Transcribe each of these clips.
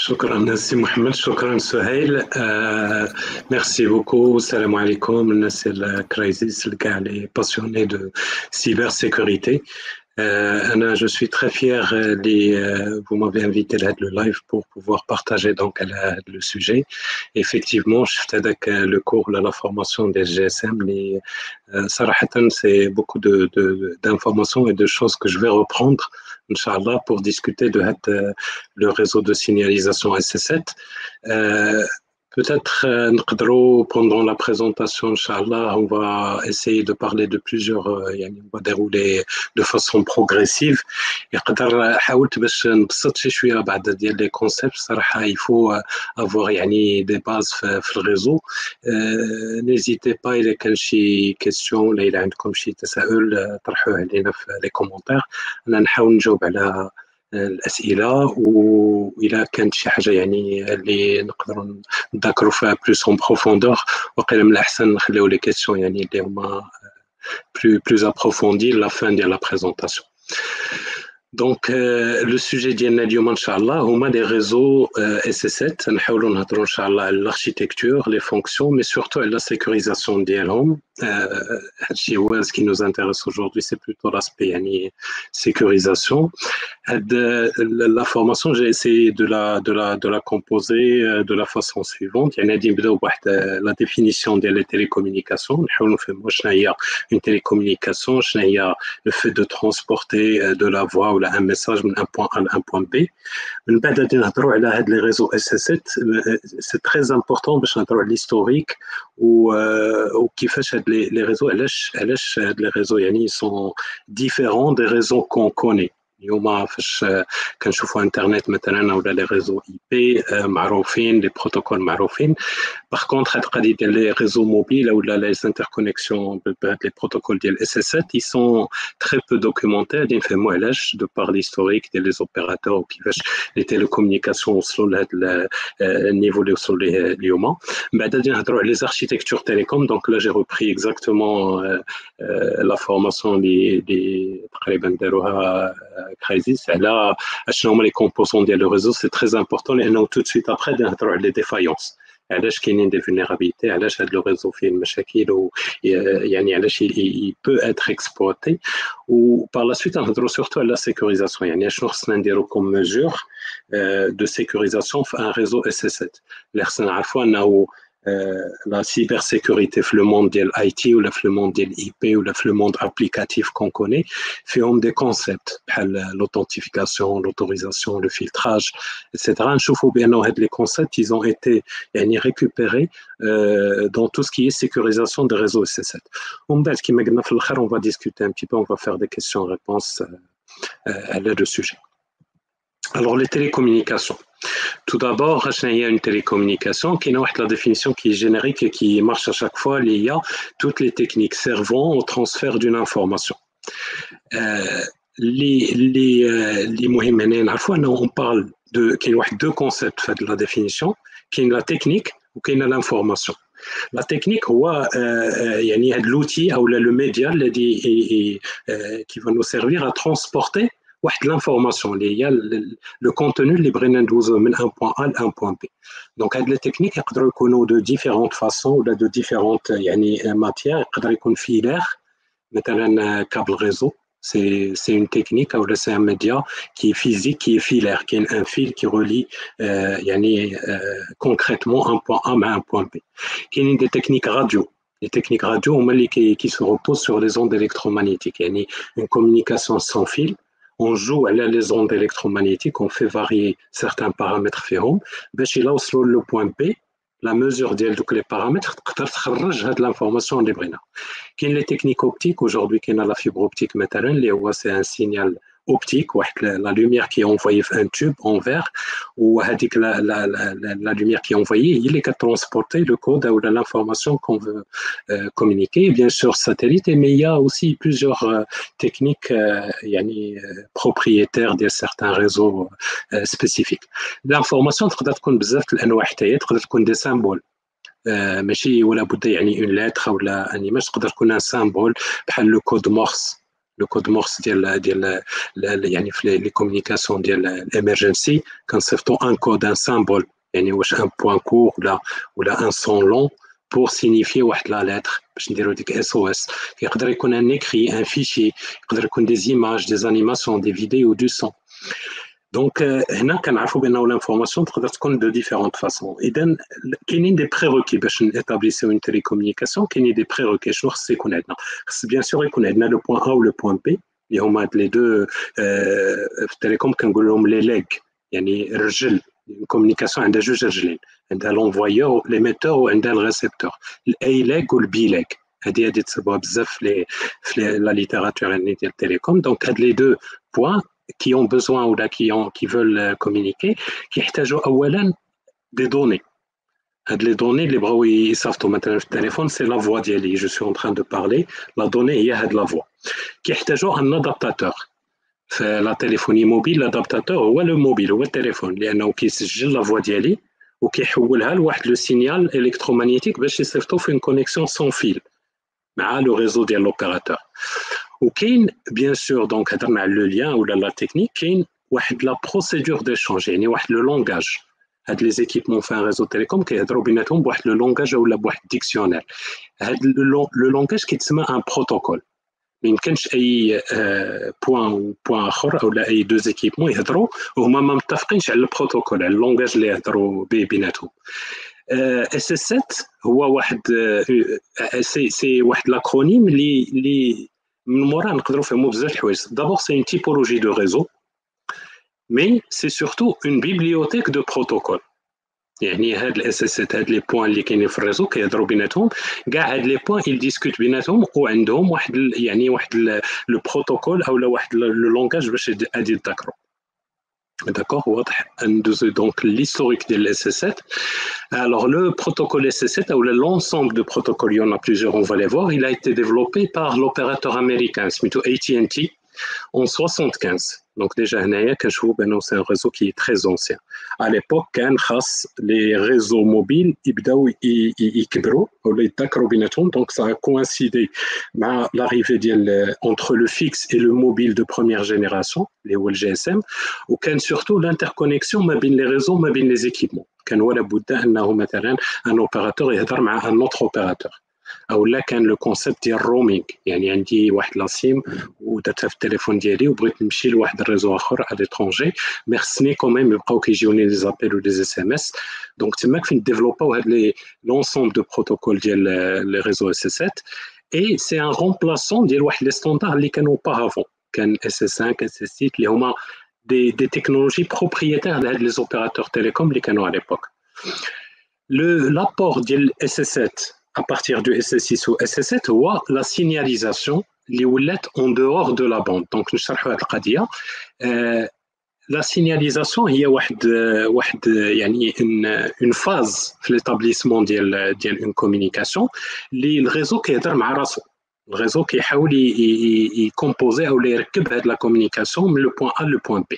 شكرا نسي محمد شكرا سهيل آه ميرسي بوكو السلام عليكم الناس الكرايزيس كاع لي باسيوني دو سيبر سيكوريتي Euh, Anna, je suis très fier. Euh, les, euh, vous m'avez invité à le live pour pouvoir partager donc le sujet. Effectivement, je fais le cours la formation des GSM. Les, c'est beaucoup d'informations de, et de choses que je vais reprendre, Inch'Allah, pour discuter de le réseau de signalisation SS7. Peut-être euh, pendant la présentation, Inch'Allah, on va essayer de parler de plusieurs, euh, on va dérouler de façon progressive. يقدر حاولت باش نبسط شي شويه بعض ديال لي كونسيبت صراحه il faut avoir يعني des bases في, في الريزو n'hésitez pas اذا كان شي كيستيون ولا اذا عندكم شي تساؤل طرحوه علينا في لي كومونتير انا نحاول نجاوب على الأسئلة والى كانت شي حاجة يعني اللي نقدروا نذكروا فيها بلوس اون بروفوندور وقيلا من الأحسن نخليو لي كيسيون يعني اللي هما بلو بلوس ابروفوندي لا فان ديال لا بريزونطاسيون دونك لو سوجي ديالنا اليوم ان شاء الله هما دي ريزو اس اس 7 نحاولوا نهضروا ان شاء الله على الاركيتكتور لي فونكسيون مي سورتو على لا سيكوريزاسيون ديالهم هادشي هو ce qui nous intéresse aujourd'hui c'est plutôt l'aspect يعني sécurisation la formation j'ai essayé de la de la de la composer de la façon suivante يعني غادي نبداو بواحد la définition ديال les télécommunications نحاولوا نفهموا شنو هي une télécommunication شنو هي de de un message d'un point A à un point B. Les réseaux SS7, c'est très important parce que l'historique ou qui fait les réseaux, les réseaux sont différents des réseaux qu'on connaît اليوم فاش كنشوفوا انترنت مثلا ولا لي ريزو اي بي معروفين لي بروتوكول معروفين باغ كونتخ هاد القضيه ديال لي ريزو موبيل ولا لي انتركونيكسيون بهاد لي بروتوكول ديال اس اس 7 اي سون تري بو دوكيومونتي غادي نفهموا علاش دو بار ليستوريك ديال لي زوبيراتور وكيفاش لي تيليكومونيكاسيون وصلوا لهاد النيفو اللي وصلوا ليه اليوم من بعد غادي نهضروا على لي زاركتيكتور تيليكوم دونك لا جي روبري اكزاكتومون لا فورماسيون اللي تقريبا داروها crisis là شنو les composants ديال le réseau c'est très important لانه tout de suite après نهضروا على les défaillances علاش كاينين دي فولنيرابيليتي علاش هذا لو ريزو فيه المشاكل و يعني علاش il peut être exploité و par la suite نهضروا surtout على la sécurisation يعني شنو خصنا نديرو comme mesure de sécurisation في un réseau SS7 اللي خصنا نعرفوا انه euh, la cybersécurité le monde de l'IT ou le monde de l'IP ou le monde applicatif qu'on connaît fait des concepts l'authentification, l'autorisation, le filtrage, etc. bien les concepts ils ont été récupérés euh, dans tout ce qui est sécurisation des réseaux SS7. On va discuter un petit peu, on va faire des questions-réponses euh, à l'aide de sujet. Alors les télécommunications. Tout d'abord, il y a une télécommunication qui a la définition qui est générique et qui marche à chaque fois. Il y a toutes les techniques servant au transfert d'une information. Euh, les, les, euh, les on parle de deux concepts de la définition, qui est la technique ou qui est l'information. La technique, il y a l'outil ou le média qui va nous servir à transporter l'information il le contenu les un point A à un point B donc les techniques peuvent de différentes façons ou de différentes matières يقدر يكون filaire un câble réseau c'est une technique ou c'est un média qui est physique qui est filaire qui est un fil qui relie concrètement un point A à un point B il y a des techniques radio les techniques radio qui se reposent sur les ondes électromagnétiques il y a une communication sans fil on joue à les ondes électromagnétiques, on fait varier certains paramètres ferrants, ben, là où le point B, la mesure de les paramètres, de l'information en librina. Quelles les techniques optiques aujourd'hui, qui a la fibre optique, c'est un signal optique, la lumière qui est envoyée un tube en verre, ou la, la, la, la, lumière qui est envoyée, il est qu'à transporter le code ou l'information qu'on veut euh, communiquer, bien sûr satellite, mais il y a aussi plusieurs euh, techniques euh, propriétaires de certains réseaux spécifiques. L'information, تقدر تكون بزاف الانواع حتى تقدر تكون des symboles ماشي ولا بد يعني une lettre ولا un image تقدر تكون un symbole بحال le code morse le code morse ديال ديال يعني في les communications ديال l'emergency كنصيفطوا un code un symbole يعني واش un point court ولا ولا un son long pour signifier واحد la lettre باش نديرو ديك اس او اس يقدر يكون un écrit un fichier يقدر يكون des images des animations des vidéos du son دونك هنا كنعرفوا بانه لانفورماسيون تقدر تكون دو ديفيرونت فاسون اذا كاينين دي بريروكي باش نيتابليسيو اون تيلي كومونيكاسيون كاينين دي بريروكي شنو خص يكون عندنا خص بيان سور يكون عندنا لو بوين ا و لو بوين بي اللي هما هاد لي دو في التليكوم كنقول لهم لي ليغ يعني الرجل الكومونيكاسيون عندها جوج رجلين عندها لونفويور ليميتور وعندها الريسبتور الاي ليغ والبي ليغ هذه هذه تصيبوها بزاف في في لا ليتيراتور ديال التليكوم دونك هاد لي دو بوين qui ont besoin ou là, qui, ont, qui veulent euh, communiquer, qui ont des données. Les données, les bras ils savent maintenant le téléphone, c'est la voix d'Yali. Je suis en train de parler. La donnée, il y a de la voix. Qui ont un adaptateur. La téléphonie mobile, l'adaptateur, ou le mobile, ou le téléphone. Il y a un qui la voix d'Yali ou qui le signal électromagnétique, c'est une connexion sans fil. Le réseau de l'opérateur. وكاين بيان سور دونك هضرنا على لو ليان ولا لا تكنيك كاين واحد لا بروسيدور ديشونج يعني واحد لو لونغاج هاد لي زيكيبمون في ريزو تيليكوم كيهضروا بيناتهم بواحد لو لونغاج ولا بواحد ديكسيونير هاد لو لونغاج كيتسمى ان بروتوكول ما يمكنش أي بوان بوان آخر ولا أي دو زيكيبمون يهضروا وهما ما متفقينش على البروتوكول على اللونغاج اللي يهضروا به بيناتهم. اس اس 7 هو واحد سي سي واحد لاكرونيم اللي اللي من مورا نقدروا نفهموا بزاف الحوايج دابور سي اون تيبولوجي دو ريزو مي سي سورتو اون بيبليوتيك دو بروتوكول يعني هاد الاس اس هاد لي بوين اللي كاينين في الريزو كيهضروا بيناتهم كاع هاد لي بوين يل ديسكوت بيناتهم وعندهم واحد يعني واحد لو بروتوكول أو واحد لو لونغاج باش غادي يتذكروا D'accord, donc l'historique de l'SS7. Alors le protocole SS7 ou l'ensemble de protocoles, il y en a plusieurs, on va les voir, il a été développé par l'opérateur américain, AT&T, en 75. Donc déjà, c'est un réseau qui est très ancien. À l'époque, les réseaux mobiles, ils donc ça a coïncidé l'arrivée entre le fixe et le mobile de première génération, les GSM, ou surtout l'interconnexion les réseaux, les équipements. Un opérateur et un autre opérateur. او لا كان لو كونسيبت ديال الرومينغ يعني عندي واحد لاسيم ودرتها في التليفون ديالي وبغيت نمشي لواحد الريزو اخر على ليترونجي مي خصني كوميم يبقاو كيجيوني لي زابيل ولي اس ام اس دونك تماك فين ديفلوباو هاد لي لونسومبل دو بروتوكول ديال لي ريزو اس اس 7 اي سي ان رومبلاسون ديال واحد لي ستوندار اللي كانوا بارافون كان اس اس 5 اس اس 6 اللي هما دي دي تكنولوجي بروبريتير لهاد لي زوبيراتور تيليكوم اللي كانوا على ليبوك لو لابور ديال اس اس 7 à partir du SS6 ou SS7 ou la signalisation les en dehors de la bande. Donc, nous euh, la signalisation, il y a une, phase l'établissement d'une communication, le réseau qui est le réseau qui est composé ou de la communication, le point A, le point B.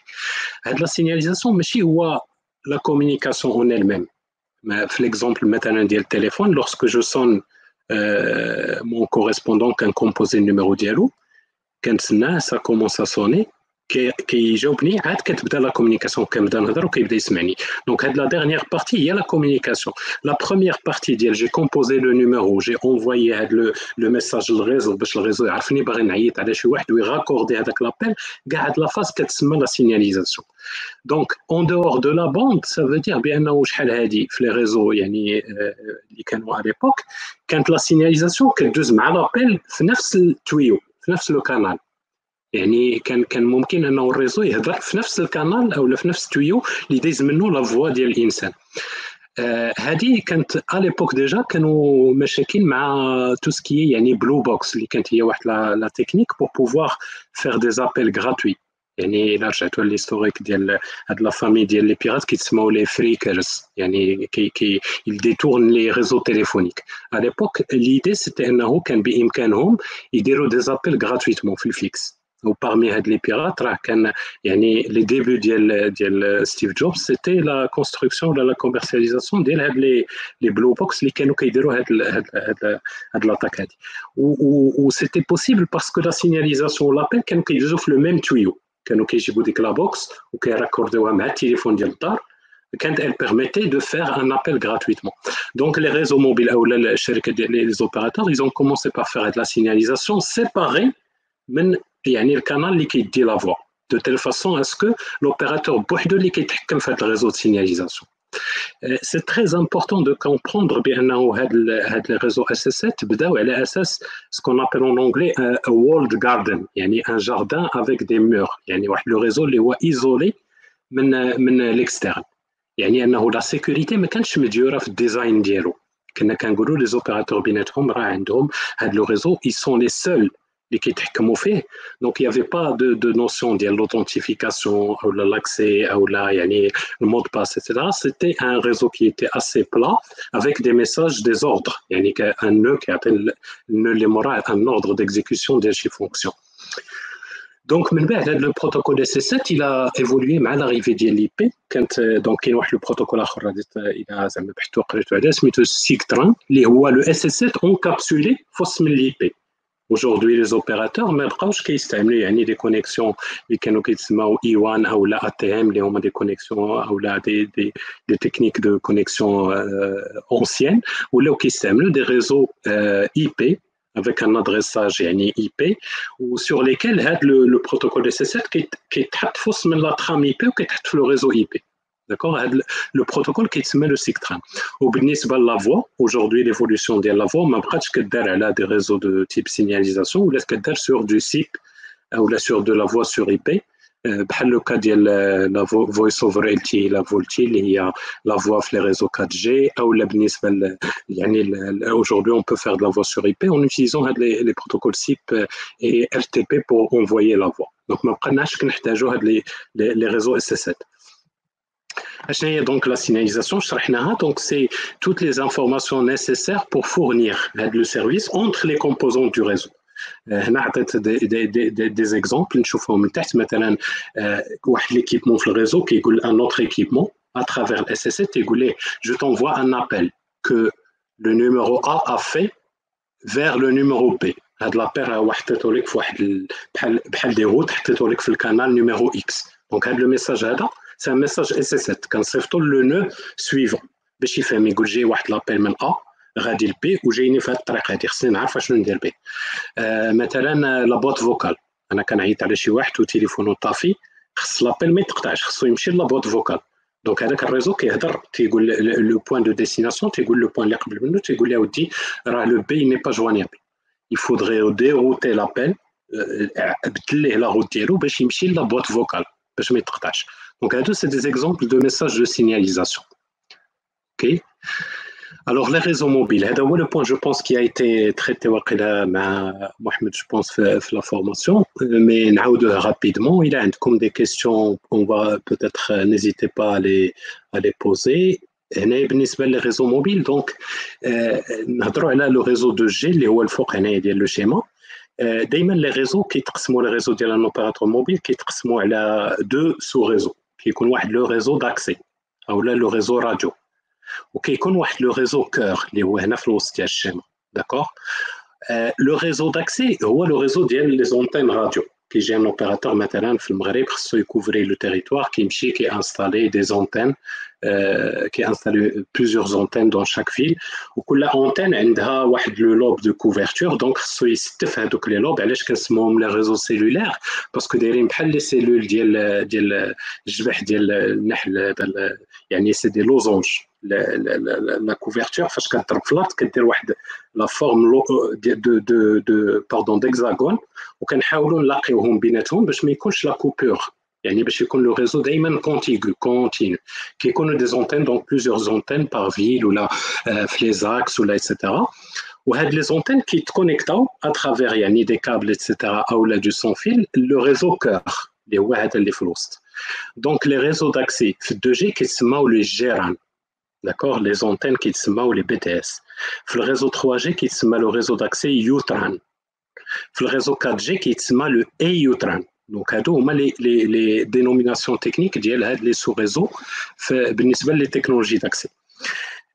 La signalisation, mais la communication en elle-même l'exemple maintenant du téléphone, lorsque je sonne euh, mon correspondant qui a composé numéro dialogue, quand ça commence à sonner, كيجاوبني عاد كتبدا لا كومونيكاسيون كنبدا نهضر وكيبدا يسمعني دونك هاد لا ديرنيير بارتي هي لا كومونيكاسيون لا بروميير بارتي ديال جي كومبوزي لو نيميرو جي اونفويي هاد لو لو ميساج للريزو باش الريزو يعرفني باغي نعيط على شي واحد ويراكوردي هذاك لابيل كاع هاد لا فاز كتسمى لا سينياليزاسيون دونك اون دور دو لا باند سا فو دير بانه شحال هادي في لي ريزو يعني اللي كانوا على ليبوك كانت لا سينياليزاسيون كدوز مع لابيل في نفس التويو في نفس لو كانال يعني كان كان ممكن انه الريزو يهضر في نفس الكانال أو في نفس التويو اللي دايز منه لا فوا ديال الإنسان. هذه آه كانت اليبوك ديجا كانوا مشاكل مع تو سكي يعني بلو بوكس اللي كانت هي واحد لا تكنيك بور بوفوار فير دي زابيل غراتوي يعني إلا رجعتوا ليستوريك ديال هاد لا فامي ديال لي بيرات كيتسموا لي فريكرز يعني كي كي ديتورن لي ريزو تيليفونيك ا ليبوك ليدي سيتي أنه كان بإمكانهم يديروا دي زابيل غراتويتمون في الفيكس. Parmi les pirates, les débuts de Steve Jobs, c'était la construction, la commercialisation des blue box qui de l'attaque. Ou c'était possible parce que la signalisation, l'appel, ils offrent le même tuyau. Ils ont la box ou qu'ils raccordent un téléphone digital quand elle permettait de faire un appel gratuitement. Donc les réseaux mobiles ou les opérateurs, ils ont commencé par faire de la signalisation séparée من يعني الكانال اللي كيدي لا فوا دو تيل فاسون اسكو l'opérateur بوحدو اللي كيتحكم في هذا الريزو دو سينياليزاسيون سي تري امبورطون دو كومبروندر بانه هاد هاد لي ريزو اس اس 7 بداو على اساس سكون ابل اون انجلي وولد جاردن يعني ان جاردان افيك دي مور يعني واحد لو ريزو اللي هو ايزولي من من ليكستيرن يعني انه لا سيكوريتي ما كانش مديوره في الديزاين ديالو كنا كنقولوا لي زوبيراتور بيناتهم راه عندهم هاد لو ريزو اي سون لي سول Donc, il n'y avait pas de, de notion de l'authentification, ou l'accès, le mot de passe, etc. C'était un réseau qui était assez plat, avec des messages des ordres. Il y a un nœud qui appelle un ordre d'exécution des fonctions. Donc, le protocole SS7, il a évolué à l'arrivée de l'IP. Donc, il y a le protocole il a le SIGTRAN, le SS7 encapsulé faussement l'IP Aujourd'hui, les opérateurs ما بقاوش كيستعملوا يعني des connexions اللي كانوا كيتسموا E1 او لا ATM اللي هما des connexions او لا des des des techniques de connexion euh, anciennes ولاو كيستعملوا des réseaux euh, IP avec un adressage يعني IP ou sur lesquels le, le protocole SS7 كيتحط في وسط من la trame IP وكيتحط في le réseau IP D'accord? Le protocole qui se met le SIGTRAN. Au la voix, aujourd'hui, l'évolution de la voix, elle a des réseaux de type signalisation ou qu'elle sur du SIP ou sur de la voix sur IP. le cas de la voice over LTE, la VoLTE, il y a la voix sur les réseaux 4G. Aujourd'hui, on peut faire de la voix sur IP en utilisant les, protocoles SIP et RTP pour envoyer la voix. Donc, on les, les réseaux SS7 donc la signalisation donc c'est toutes les informations nécessaires pour fournir le service entre les composants du réseau هنا عطيت des exemples نشوفهم من تحت مثلا واحد l'équipement في الريزو كيقول un autre équipement à travers le SSC تيقول je t'envoie un appel que le numéro A a fait vers le numéro B هاد لابيل راه حطيتو لك في واحد بحال بحال دي روت حطيتو لك في الكانال نيميرو اكس دونك هاد لو ميساج هذا C'est un message SS7 كنصيفطو le nœud suivant. باش يفهم يقول جاي واحد لابيل من A غادي B وجايني في هذه الطريقة هذه خصني نعرف شنو ندير به. آه مثلا لا بوت فوكال أنا كنعيط على شي واحد وتليفونه طافي خص لابيل ما يتقطعش. خصو يمشي لا بوت فوكال دونك هذاك الريزو كيهضر تيقول لو بوين دو ديستيناسيون تيقول لو بوين اللي قبل منه تيقول له ودي راه لو بي ني با il faudrait dérouter l'appel بدل ليه لا روت ديالو باش يمشي لا بوت فوكال باش ما يتقطعش. Donc, c'est des exemples de messages de signalisation. OK alors, les réseaux mobiles, c'est le point, je pense, qui a été traité par Mohamed, je pense, fait la formation. Mais rapidement, il a comme des questions, on va peut-être, n'hésitez pas à les, à les poser. les réseaux mobiles, donc, le réseau de G, le schéma. les réseaux qui les réseaux d'un opérateur mobile qui sont deux sous-réseaux. كيكون واحد لو ريزو داكسي اولا لو ريزو راديو وكيكون واحد لو ريزو كور اللي هو هنا في الوسط ديال الشيما داكوغ لو ريزو داكسي هو لو ريزو ديال لي زونتين راديو كيجي ان اوبيراتور مثلا في المغرب خصو يكوفري لو تيريتوار كيمشي كي انستالي دي زونتين qui a installé plusieurs antennes dans chaque ville وكل antenne عندها واحد لو لوب دو كوفرتور دونك خصو يستف هذوك لي لوب علاش كنسموهم لي ريزو سيلولير باسكو دايرين بحال لي سيلول ديال ديال الجبح ديال النحل يعني سي دي لوزونج لا كوفرتور فاش كضرب في الارض كدير واحد لا فورم دو دو دو باردون ديكزاغون وكنحاولوا نلاقيوهم بيناتهم باش ما يكونش لا كوبور يعني باش يكون لو ريزو دائما كونتيغو كونتينو كيكونوا دي زونتين دونك بليزيور زونتين بار فيل ولا في لي زاكس ولا ايتترا وهاد لي زونتين كيتكونيكتاو اترافير يعني دي كابل ايتترا او لا دو سون فيل لو ريزو كور اللي هو هذا اللي في الوسط دونك لي ريزو داكسي في 2 جي كيتسماو لي جيران داكور لي زونتين كيتسماو لي بي تي اس في الريزو 3 جي كيتسمى لو ريزو داكسي يوتران في الريزو 4 جي كيتسمى لو اي يوتران دونك هادو هما لي لي لي دينوميناسيون تكنيك ديال هاد لي سو ريزو بالنسبه لي تكنولوجي داكسي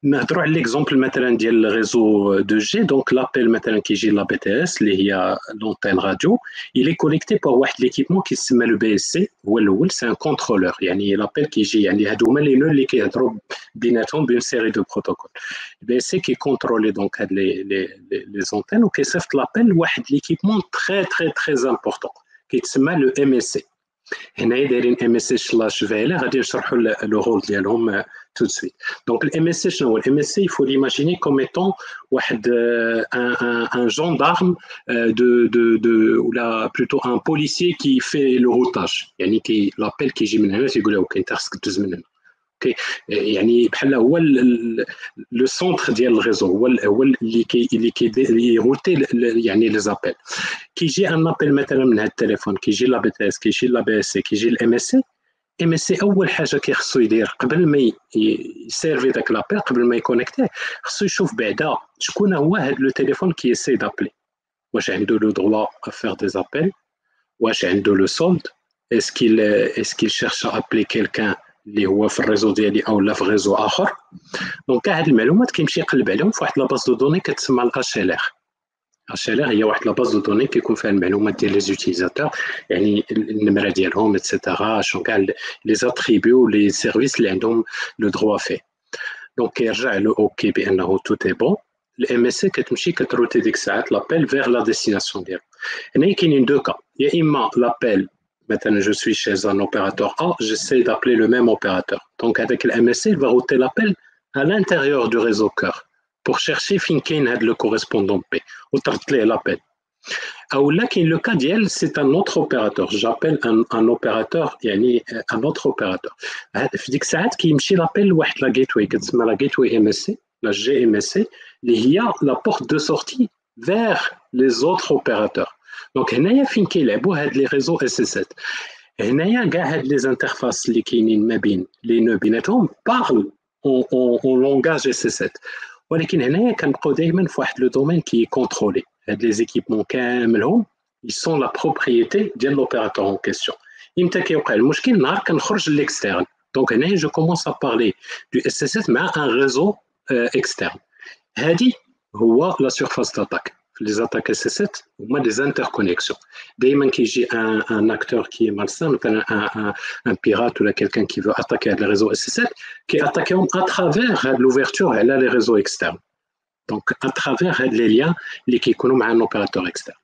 نهضروا على ليكزومبل مثلا ديال الريزو دو جي دونك لابيل مثلا كيجي لا بي تي اس اللي هي لونتين راديو الي كونيكتي بور واحد ليكيبمون كيسمى لو بي اس سي هو الاول سي ان كونترولور يعني لابيل كيجي يعني هادو هما لي نو اللي كيهضروا بيناتهم بين سيري دو بروتوكول البي اس سي كيكونترولي دونك هاد لي لي لي زونتين وكيصيفط لابيل لواحد ليكيبمون تري تري تري امبورطون كيتسمى لو ام اس سي هنايا دايرين ام اس سي سلاش فيلا غادي نشرحوا لو رول ديالهم tout de suite. Donc le MSC, le MSC, il faut l'imaginer comme étant un, un, un gendarme de, de, de, ou là, plutôt un policier qui fait le routage. يعني qui l'appelle qui جي من هنا تيقول له اوكي انت خصك تدوز من هنا. أوكي يعني بحال هو لو سونتر ديال الريزو هو هو اللي كي اللي كيروتي يعني لي زابيل كيجي ان ابل مثلا من هذا التليفون كيجي لا بي تي إس كيجي لا بي إس كيجي الام إس سي إم إس سي أول حاجة كيخصو يدير قبل ما يسيرفي داك لابيل قبل ما يكونيكتيه خصو يشوف بعدا شكون هو هذا لو تليفون كي يسي دابلي واش عنده لو دروا افير دي زابيل واش عنده لو سولد اسكيل اسكيل شيرش ابلي كيلكان اللي هو في الريزو ديالي أو لا في ريزو آخر. دونك كاع هاد المعلومات كيمشي يقلب عليهم في واحد لا باز دو دوني كتسمى الاش ال ار اش ال ار هي واحد لا باز دو دوني كيكون فيها المعلومات ديال لي زوتيزاتور يعني النمرة ديالهم اتسيتيرا شنو كاع لي زاتريبيو لي سيرفيس اللي عندهم لو دروا فيه دونك كيرجع له أوكي بأنه تو تي بون الام اس سي كتمشي كتروتي ديك الساعات لابيل فيغ لا ديستيناسيون ديالو. هنا كاينين دو كا يا إما لابيل Maintenant, je suis chez un opérateur A, j'essaie d'appeler le même opérateur. Donc, avec le MSC, il va router l'appel à l'intérieur du réseau cœur pour chercher finkin le correspondant P ou tartler l'appel. Ou là, le cas d'IL, c'est un autre opérateur. J'appelle un, un opérateur, yani un autre opérateur. Fidik Saad qui me l'appel la gateway, qui la gateway MSC, la GMSC, il y a la porte de sortie vers les autres opérateurs. دونك هنايا فين كيلعبوا هاد لي ريزو اس اس 7 هنايا كاع هاد لي انترفاس اللي كاينين ما بين لي نو بيناتهم بارل اون لونغاج اس اس 7 ولكن هنايا كنبقاو دائما في واحد لو دومين كي كونترولي هاد لي زيكيبمون كاملهم ils sont la propriété ديال لوبيراتور اون كيسيون إمتى كيوقع المشكل نهار كنخرج ليكسترن دونك هنايا جو كومونس ا بارلي دو اس اس 7 مع ان ريزو اكسترن هادي هو لا سيرفاس داتاك les attaques SS7 هما des interconnexions دائما كيجي un, un acteur qui est malsain مثلا un, un, un pirate ou quelqu'un qui veut attaquer les réseaux SS7 qui attaque à travers l'ouverture elle a les réseaux externes donc à travers les liens اللي كيكونوا مع un opérateur externe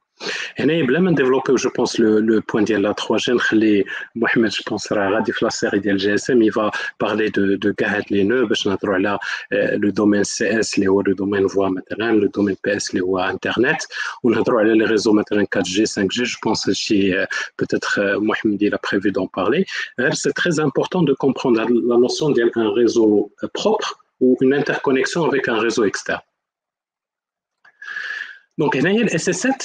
هنا بلا ما نديفلوبيو جو بونس لو بوين ديال لا 3 جي نخلي محمد جو بونس راه غادي في لا سيري ديال جي اس ام يفا بارلي دو دو كاع هاد لي نو باش نهضروا على لو دومين سي اس اللي هو لو دومين فوا مثلا لو دومين بي اس اللي هو انترنت ونهضروا على لي ريزو مثلا 4 جي 5 جي جو بونس هادشي بوتيتر محمد il a prévu d'en parler c'est très important de comprendre la notion ديال un réseau propre ou une interconnexion avec un réseau externe دونك هنايا الاس اس 7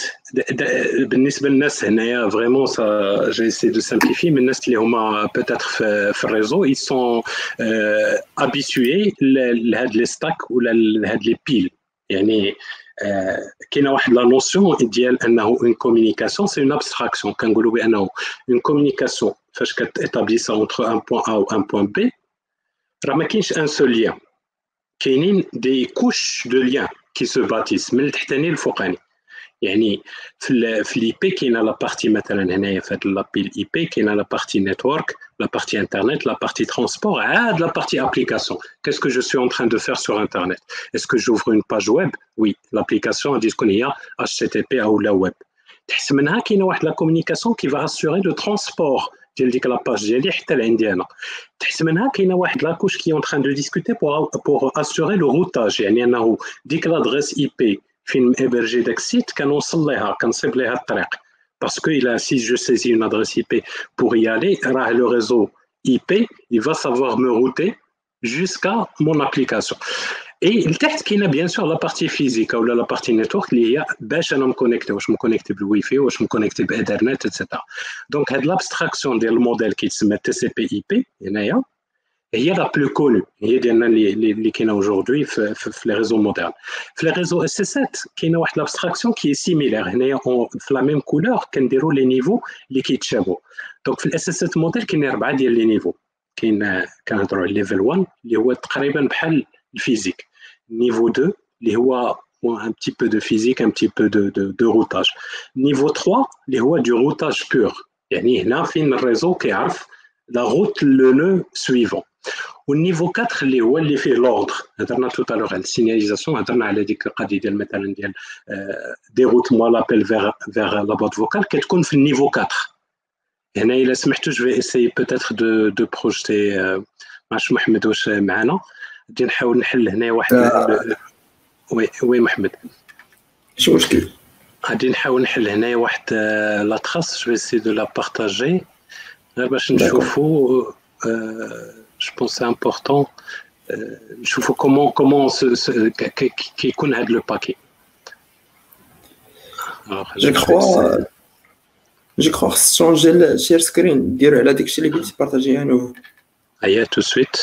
بالنسبه للناس هنايا فريمون سا جي سي دو سامبليفي من الناس اللي هما بوتيتر في, في الريزو اي سون ابيتوي لهاد لي ستاك ولا لهاد لي بيل يعني كاينه واحد لا نوسيون ديال انه اون كومينيكاسيون سي اون ابستراكسيون كنقولوا بانه اون كومينيكاسيون فاش كتابليسا اونتر ان بوين ا و ان بوين بي راه ما كاينش ان سول ليان كاينين دي كوش دو ليان كي سو باتيس من التحتاني للفوقاني يعني في في لي بي كاينه لا بارتي مثلا هنايا في هاد لابي الاي بي كاينه لا بارتي نيتورك لا بارتي انترنت لا بارتي ترونسبور عاد لا بارتي ابليكاسيون qu'est-ce que je suis en train de faire sur internet est-ce que j'ouvre une page web oui l'application غادي تكون هي HTTP او لا ويب تحت منها كاينه واحد لا كومونيكاسيون كي va assurer le transport ديال ديك لاباج ديالي حتى لعندي انا تحت منها كاينه واحد لاكوش كي اون تران دو ديسكوتي بور بور اسوري لو روتاج يعني انه ديك لادريس اي بي فين مابرجي داك السيت كنوصل ليها كنصيب ليها الطريق باسكو الا سي جو سيزي اون ادريس اي بي بور y aller راه لو ريزو اي بي il va savoir me router jusqu'à mon application اي لتحت كاينه بيان سور لا بارتي فيزيكا ولا لا بارتي نيتورك اللي هي باش انا مكونيكتي واش مكونيكتي بالواي فاي واش مكونيكتي باثرنت اتسيتيرا دونك هاد لابستراكسيون ديال الموديل كيتسمى تي سي بي اي بي هنايا هي لا بلو كونو هي ديالنا اللي اللي كاينه aujourd'hui في, في, في لي ريزو مودرن في لي ريزو اس 7 كاينه واحد لابستراكسيون كي سيميلير هنايا في لا ميم كولور كنديروا لي نيفو اللي كيتشابهوا دونك في الاس اس 7 موديل كاين اربعه ديال لي نيفو كاين كنهضروا على ليفل 1 اللي هو تقريبا بحال الفيزيك نيفو 2 اللي هو un petit peu de physique, un petit peu de, de, de routage. Niveau 3, اللي هو du routage pur. يعني هنا فين الريزو كيعرف la route le nœud suivant. Au niveau 4 اللي هو اللي فيه l'ordre هضرنا tout à l'heure على السينياليزاسيون هضرنا على ديك القضيه ديال مثلا ديال ديروت موا لابيل فيغ فيغ لا بوت فوكال كتكون في النيفو 4 هنا الا سمحتوا جو في اسيي بوتيتر دو دو بروجيتي ما عرفتش محمد واش معنا غادي نحاول نحل هنا واحد وي وي محمد شو مشكل غادي نحاول نحل هنايا واحد لا تراس جو سي دو لا بارطاجي غير باش نشوفوا جو بونس سي امبورطون نشوفوا كومون كومون كيكون هذا لو باكي جو كخوا جو كخوا خص تشونجي الشير سكرين ديرو على داكشي اللي قلتي بارطاجيه نوفو ايا تو سويت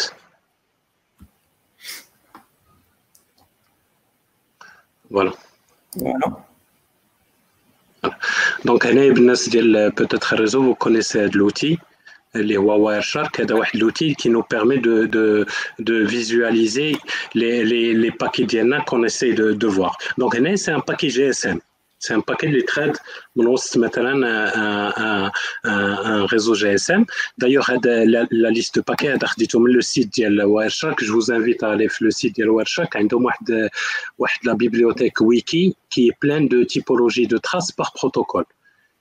Voilà. Voilà. Donc, peut-être réseau, vous connaissez l'outil, les Wireshark, c'est l'outil qui nous permet de, de, de visualiser les, les, les paquets DNA qu'on essaie de, de voir. Donc, c'est un paquet GSM. C'est un paquet de trades مثلا un, un, un réseau GSM. D'ailleurs, la, la liste de paquets خديتهم le site ديال Wireshark. Je vous invite à aller sur le site ديال Wireshark. عندهم واحد واحد la bibliothèque wiki qui est pleine de typologies de traces par protocole.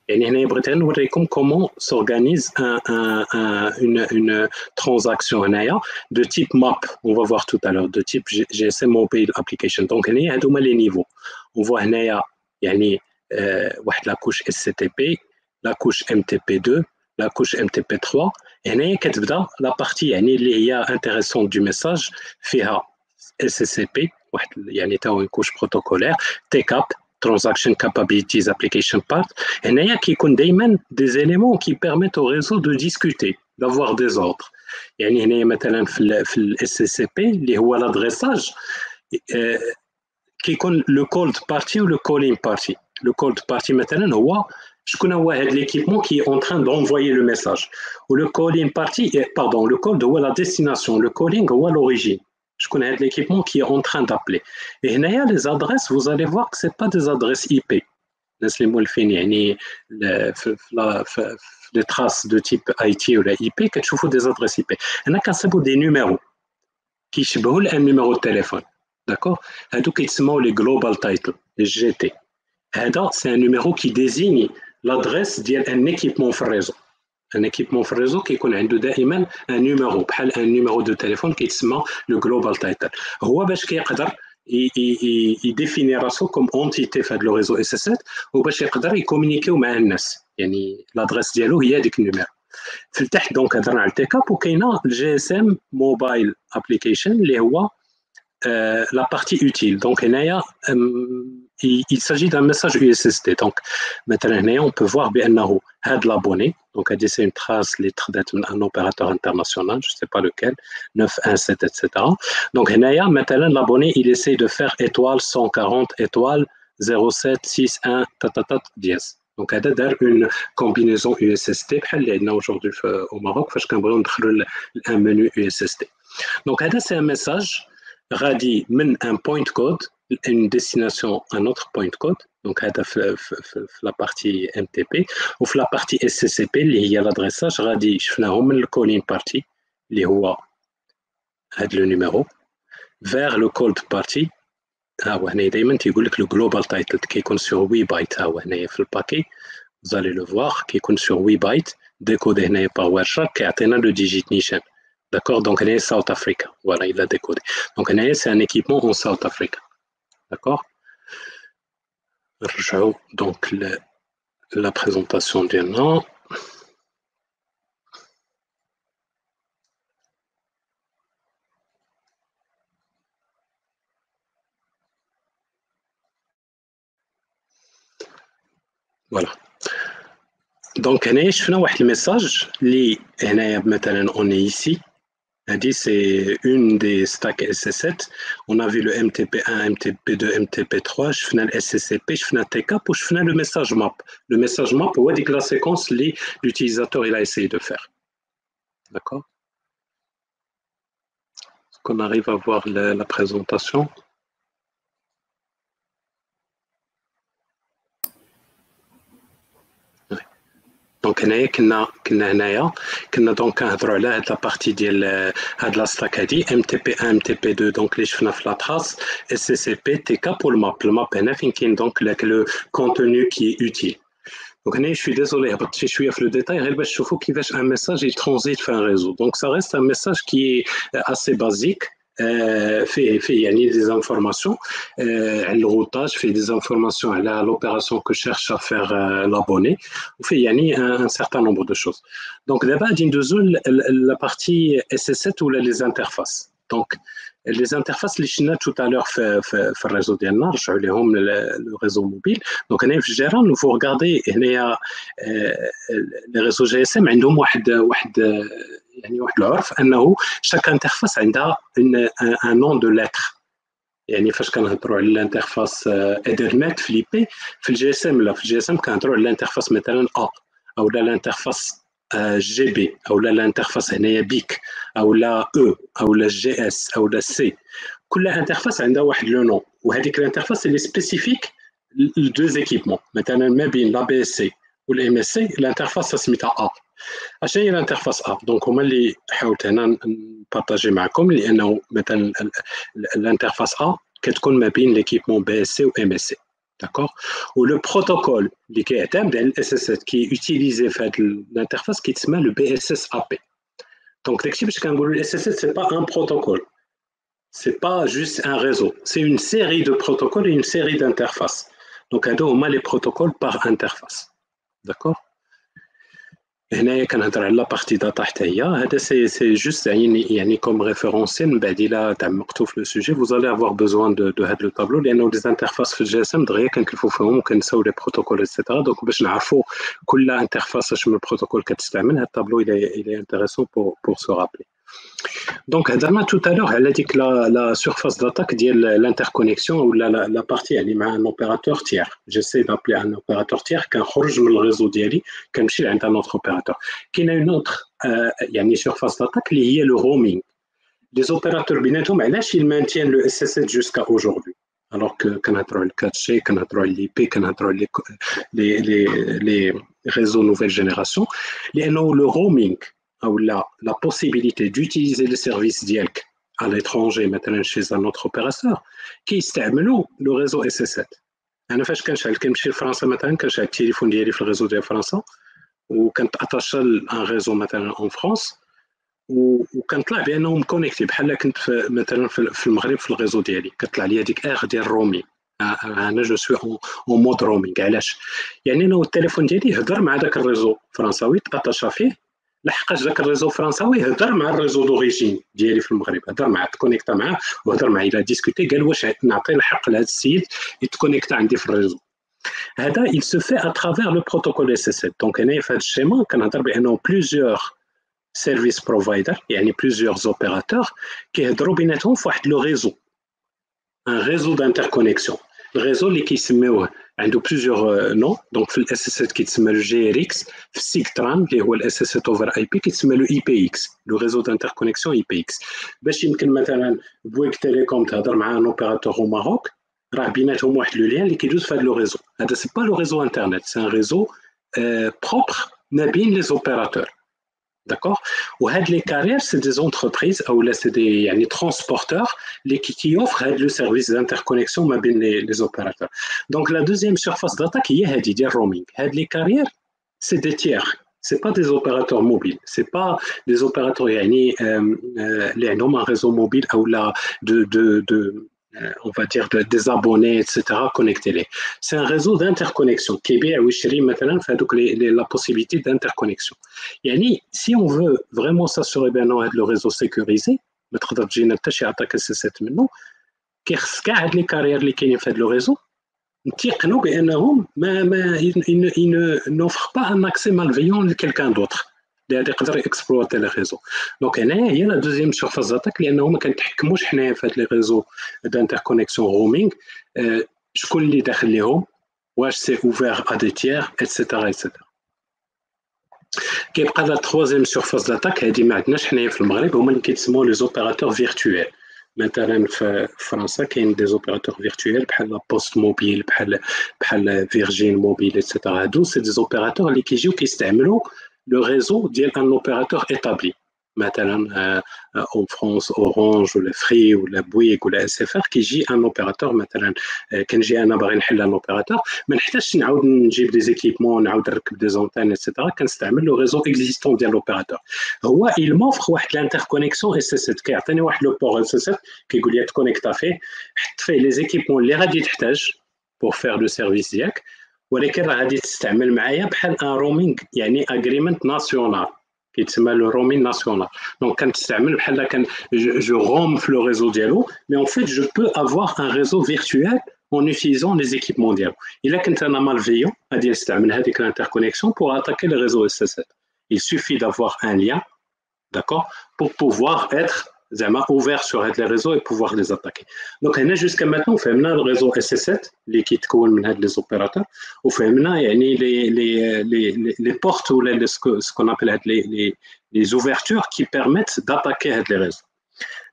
يعني هنا بغيت نوريكم comment s'organise un, un, un, une, une transaction هنايا de type map on va voir tout à l'heure de type GSM mobile application donc هنا هادوما les niveaux on voit هنايا يعني واحد لا كوش اس تي بي لا كوش ام تي بي 2 لا كوش ام تي بي 3 هنايا كتبدا لا بارتي يعني اللي هي انتريسون دو ميساج فيها اس اس بي واحد يعني تا هو كوش بروتوكولير تي كاب transaction capabilities application part هنايا كيكون دائما des éléments qui permettent au réseau de discuter d'avoir des ordres يعني هنايا مثلا في ال في الاس اس بي اللي هو l'adressage كيكون لو كولد بارتي و لو كولين بارتي لو كولد بارتي مثلا هو شكون هو هذا ليكيبمون كي اون تران دونفويي لو ميساج و لو كولين بارتي باردون لو كولد هو لا ديستيناسيون لو كولينغ هو لوريجين شكون هذا ليكيبمون كي اون تران دابلي اي هنايا لي زادريس فوز الي فوار كو سي با دي زادريس اي بي الناس اللي مولفين يعني في في لي تراس دو تيب اي تي ولا اي بي كتشوفوا دي زادريس اي بي هنا كنصيبوا دي نيميرو كيشبهوا الان نيميرو التليفون D'accord les global title, GT. C'est un numéro qui désigne l'adresse d'un équipement de réseau. Un équipement de réseau qui connaît un numéro, un numéro de téléphone qui est le global title. Il définira ça comme entité de le réseau SS7 ou il communiquer avec les gens. L'adresse dialogue, il y a des numéros. في التحت دونك هضرنا على التيك اب وكاينه الجي اس ام موبايل ابليكيشن اللي هو Euh, la partie utile. Donc, euh, il, il s'agit d'un message USSD. Donc, maintenant, on peut voir bien l'abonné. Donc, c'est une trace lettre d'un opérateur international, je ne sais pas lequel, 917, etc. Donc, maintenant, l'abonné, il essaie de faire étoile 140, étoile 07, 61, tatatat, dièse. Donc, il y a une combinaison USSD. aujourd'hui au Maroc, parce qu'on un menu USSD. Donc, c'est un message غادي من un point code une destination un autre point code donc هذا في, في, في, في la partie MTP وفي la partie SCCP اللي هي l'adressage غادي شفناهم من الكولين بارتي اللي هو هذا لو نيميرو vers le cold party ها هو هنا دائما تيقول لك لو جلوبال تايتل كيكون سور 8 بايت ها هو هنايا في الباكي vous allez le voir كيكون سور 8 بايت ديكودي هنايا باور ويرشارك كيعطينا لو ديجيت نيشان D'accord? Donc, est South Africa. Voilà, il a décodé. Donc, c'est un équipement en South Africa. D'accord? Donc, la présentation du nom. Voilà. Donc, je fais un message. On est ici. C'est une des stacks SS7. On a vu le MTP1, MTP2, MTP3, je fais le SCCP, je fais le TK, puis je fais le message map. Le message map, c'est la séquence que l'utilisateur a essayé de faire. D'accord? Est-ce qu'on arrive à voir la présentation دونك هنايا كنا كنا هنايا كنا دونك كنهضروا على هاد لابارتي ديال هاد لاستاك هادي ام تي بي 1 ام تي بي 2 دونك اللي شفنا في لاتراس اس سي سي بي تي كا بور الماب الماب هنا فين كاين دونك لو كونتوني كي اوتيل دونك هنا شوي ديزولي هبطت شي شويه في لو ديتاي غير باش تشوفوا كيفاش ان ميساج يترانزيت في ان ريزو دونك سا ريست ان ميساج كي اسي بازيك fait, fait يعني des informations euh, le routage fait des informations à l'opération que cherche à faire euh, l'abonné fait يعني un, un certain nombre de choses donc d'abord la partie SS7 ou les interfaces donc les interfaces les chinois tout à l'heure fait fait le réseau ديالنا رجعوا لهم le réseau mobile donc هنا في الجيران vous regardez هنايا les réseaux GSM عندهم واحد واحد يعني واحد العرف انه شاك انترفاس عندها ان نون دو لتر يعني فاش كنهضروا على الانترفاس ايثرنت في لي بي في الجي إس إم لا في الجي إس إم كنهضروا على الانترفاس مثلا ا أو لا الانترفاس جي بي أو لا الانترفاس هنايا بيك أو لا أو أو لا جي إس أو لا سي. كل انترفاس عندها واحد لو نون وهذيك الانترفاس اللي سبيسيفيك لدو زيكيبمون مثلا ما بين لا بي إس سي. والام اس سي الانترفاس سميتها ا اش هي الانترفاس اب دونك هما اللي حاولت هنا نبارطاجي معكم لانه مثلا الانترفاس ا كتكون ما بين ليكيبمون بي اس سي و ام اس سي داكوغ ولو بروتوكول اللي كيعتمد على الاس اس اس كي يوتيليزي في هذه الانترفاس كيتسمى لو بي اس اس ا بي دونك داكشي باش كنقولوا الاس اس اس سي با ان بروتوكول c'est pas juste un réseau, c'est une série de protocoles et une série d'interfaces. Donc, on a les protocoles par interface. D'accord هنايا كنهضر على لابارتي داتا حتى هي هذا سي سي جوست يعني يعني كوم ريفيرونسي من بعد الا تعمقتوا في لو سوجي فوز الي افوار بوزوان دو دو هاد لو طابلو لانه لي انترفاس في الجي اس ام دغيا كنكلفوا فيهم وكنساو لي بروتوكول اكسيتيرا دونك باش نعرفوا كل انترفاس شنو البروتوكول كتستعمل هاد الطابلو الى الى انتريسون بور بور سو رابلي Donc, tout à l'heure, elle a dit que la, surface d'attaque l'interconnexion ou la, partie, elle est un opérateur tiers. J'essaie d'appeler un opérateur tiers qui est le réseau d'Yali, comme si un autre opérateur. Qui a une autre euh, y a une surface d'attaque liée le roaming. Les opérateurs binettom, ils maintiennent le SS7 jusqu'à aujourd'hui. Alors que on le 4G, quand on l'IP, on les, les, les, les réseaux nouvelle génération, le roaming, ou la, la possibilité d'utiliser les services d'IELC à l'étranger, maintenant chez un autre opérateur, qui استعملوا le réseau SS7. انا فاش كنشعل كنمشي لفرنسا مثلا كنشعل التليفون ديالي في الريزو ديال فرنسا وكنت اتاشا ان ريزو مثلا اون فرانس وكنطلع بانه مكونيكتي بحال كنت في مثلا في المغرب في الريزو ديالي كطلع لي هذيك اير ديال رومي انا جو سوي اون مود رومينغ علاش يعني انا التليفون ديالي يهضر مع ذاك الريزو فرنساوي تاتاشا فيه لحقاش ذاك الريزو الفرنساوي هضر مع الريزو دوريجين ديالي في المغرب هضر معاه تكونيكتا معاه وهضر معاه إلى ديسكوتي قال واش نعطي الحق لهذا السيد يتكونيكتا عندي في الريزو. هذا il se fait à travers le protocole SS7 دونك هنايا في هذا الشيما كنهضر بانه بليزيور سيرفيس بروفايدر يعني بليزيور اوبيراتور كيهضروا بيناتهم في واحد لو ريزو ان ريزو دانتركونيكسيون الريزو اللي كيسميوه عنده بليزيور نو دونك في الاس اس 7 كيتسمى له جي ار اكس في السيكتران اللي هو الاس اس 7 اوفر اي بي كيتسمى له اي بي اكس لو ريزو دانتركونيكسيون اي بي اكس باش يمكن مثلا بويك تيليكوم تهضر مع ان اوبيراتور او ماروك راه بيناتهم واحد لو ليان اللي كيدوز في هذا لو ريزو هذا سي با لو ريزو انترنت سي ان ريزو بروبر ما بين لي زوبيراتور D'accord? Ou les carrières, c'est des entreprises ou c'est des yani, transporteurs les, qui, offrent le service d'interconnexion avec les, les opérateurs. Donc, la deuxième surface d'attaque, il y a le roaming. Les carrières, c'est des tiers. Ce pas des opérateurs mobiles. Ce pas des opérateurs euh, euh, les un réseau mobile ou de, de, on va dire des abonnés, etc., connectez-les. C'est un réseau d'interconnexion. qui est la possibilité d'interconnexion. Yani, si on veut vraiment s'assurer ben le réseau sécurisé, mettre c'est maintenant, les carrières qui fait le réseau, ils n'offrent pas un accès malveillant à quelqu'un d'autre. اللي يقدر اكسبلواتي لي ريزو. دونك هنايا هي لا دوزيام سورفاز داتاك لأنه ما كنتحكموش حنايا في هاد لي ريزو دانتر كونيكسيون رومينغ شكون اللي داخل ليهم؟ واش سي اوفير ا دي تيير اتسيتيرا اتسيتيرا كيبقى لا تخوازيام سورفاز داتاك هادي ما عندناش حنايا في المغرب هما اللي كيتسموا لي زوبيراتور فيرتويل مثلا في فرنسا كاين دي زوبيراتور فيرتويل بحال بوست موبيل بحال بحال فيرجين موبيل اتسيتيرا هادو سي دي زوبيراتور اللي كيجيو كيستعملوا لو ريزو ديال ان اوبيراتور ايتابلي مثلا en France Orange ولا فري ولا بويك ولا اس اف ار كيجي ان اوبيراتور مثلا كنجي انا باغي نحل ان اوبيراتور ما نحتاجش نعاود نجيب دي زيكيبمون نعاود نركب دي زونتين اتسيتيرا كنستعمل لو ريزو اكزيستون ديال لوبيراتور هو il m'offre واحد الانتركونيكسيون اس اس 7 كيعطيني واحد لو بور اس اس 7 كيقول لي تكونيكتا فيه حط فيه لي زيكيبمون اللي غادي تحتاج بور فير لو سيرفيس ديالك ولكن راه غادي تستعمل معايا بحال ان رومينغ يعني اغريمنت ناسيونال كيتسمى لو رومين ناسيونال دونك كنستعمل بحال كان جو روم في لو ريزو ديالو مي اون فيت جو بو افوار ان ريزو فيرتويال en utilisant les équipements ديالو الا كنت انا مالفيون غادي نستعمل هذيك الانتركونيكسيون pour attaquer le réseau SS7 il suffit d'avoir un lien d'accord pour pouvoir être ouvert sur les réseaux et pouvoir les attaquer. Donc, jusqu'à maintenant, on fait le réseau SS7, les kits les opérateurs, on fait les, les, les, les, portes ou les, ce qu'on appelle les, les, ouvertures qui permettent d'attaquer les réseaux.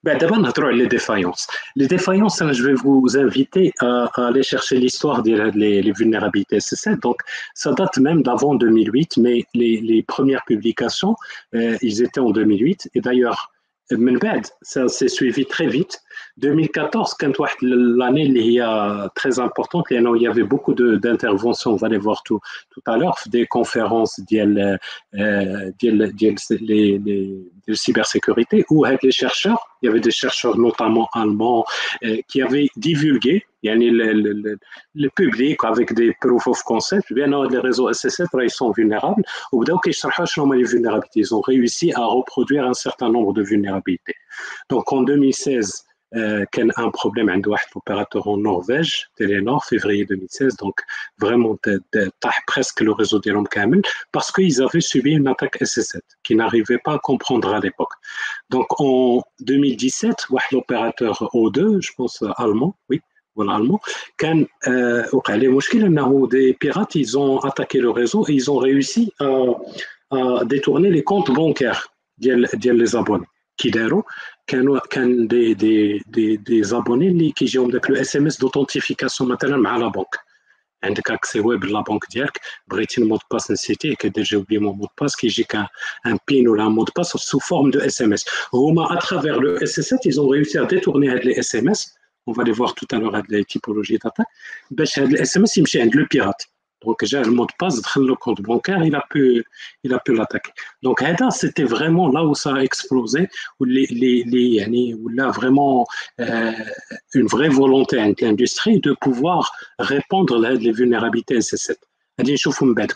Ben, D'abord, on les défaillances. Les défaillances, je vais vous inviter à, aller chercher l'histoire des les, vulnérabilités SS7. Donc, ça date même d'avant 2008, mais les, les premières publications, euh, ils étaient en 2008. Et d'ailleurs, من بعد ça s'est suivi très vite 2014 كانت واحد l'année اللي هي très importante لانه il y avait beaucoup d'interventions on va les voir tout tout à l'heure des conférences ديال ديال ديال les de cybersécurité où les chercheurs il y avait des chercheurs notamment allemands euh, qui avaient divulgué yani le, le, le, public avec des proof of concept bien les réseaux SSF ils sont vulnérables. Au ou donc les vulnérabilités ils ont réussi à reproduire un certain nombre de vulnérabilités. Donc en 2016 كان ان بروبليم عند واحد لوبيراتور en Norvège Telenor février 2016 donc vraiment طاح presque le réseau ديالهم كامل parce qu'ils avaient subi une attaque SS7 qui n'arrivait pas à comprendre à l'époque donc en 2017 واحد l'opérateur O2 je pense allemand oui voilà allemand كان وقع عليه مشكل انه des pirates ils ont attaqué le réseau et ils ont réussi à, à détourner les comptes bancaires ديال ديال les abonnés كي داروا كانوا كان دي دي دي دي زابوني اللي كيجيهم داك لو اس ام اس دوتونتيفيكاسيون مثلا مع لا بنك عندك اكسي ويب لا بنك ديالك بغيتي المود باس نسيتيه كدير جي اوبلي مون مود باس كيجيك ان بين ولا مود باس سو فورم دو اس ام اس هما اترافير لو اس اس 7 ils ont réussi à détourner هاد لي اس ام اس on va les voir tout à l'heure هاد لي تيبولوجي d'attaque باش هاد الاس ام اس يمشي عند لو بيرات Donc, j'ai le mot de passe, le compte bancaire, il a pu, il a pu l'attaquer. Donc, c'était vraiment là où ça a explosé, où, les, les, les, où là, vraiment euh, une vraie volonté avec l'industrie de pouvoir répondre les vulnérabilités SS7.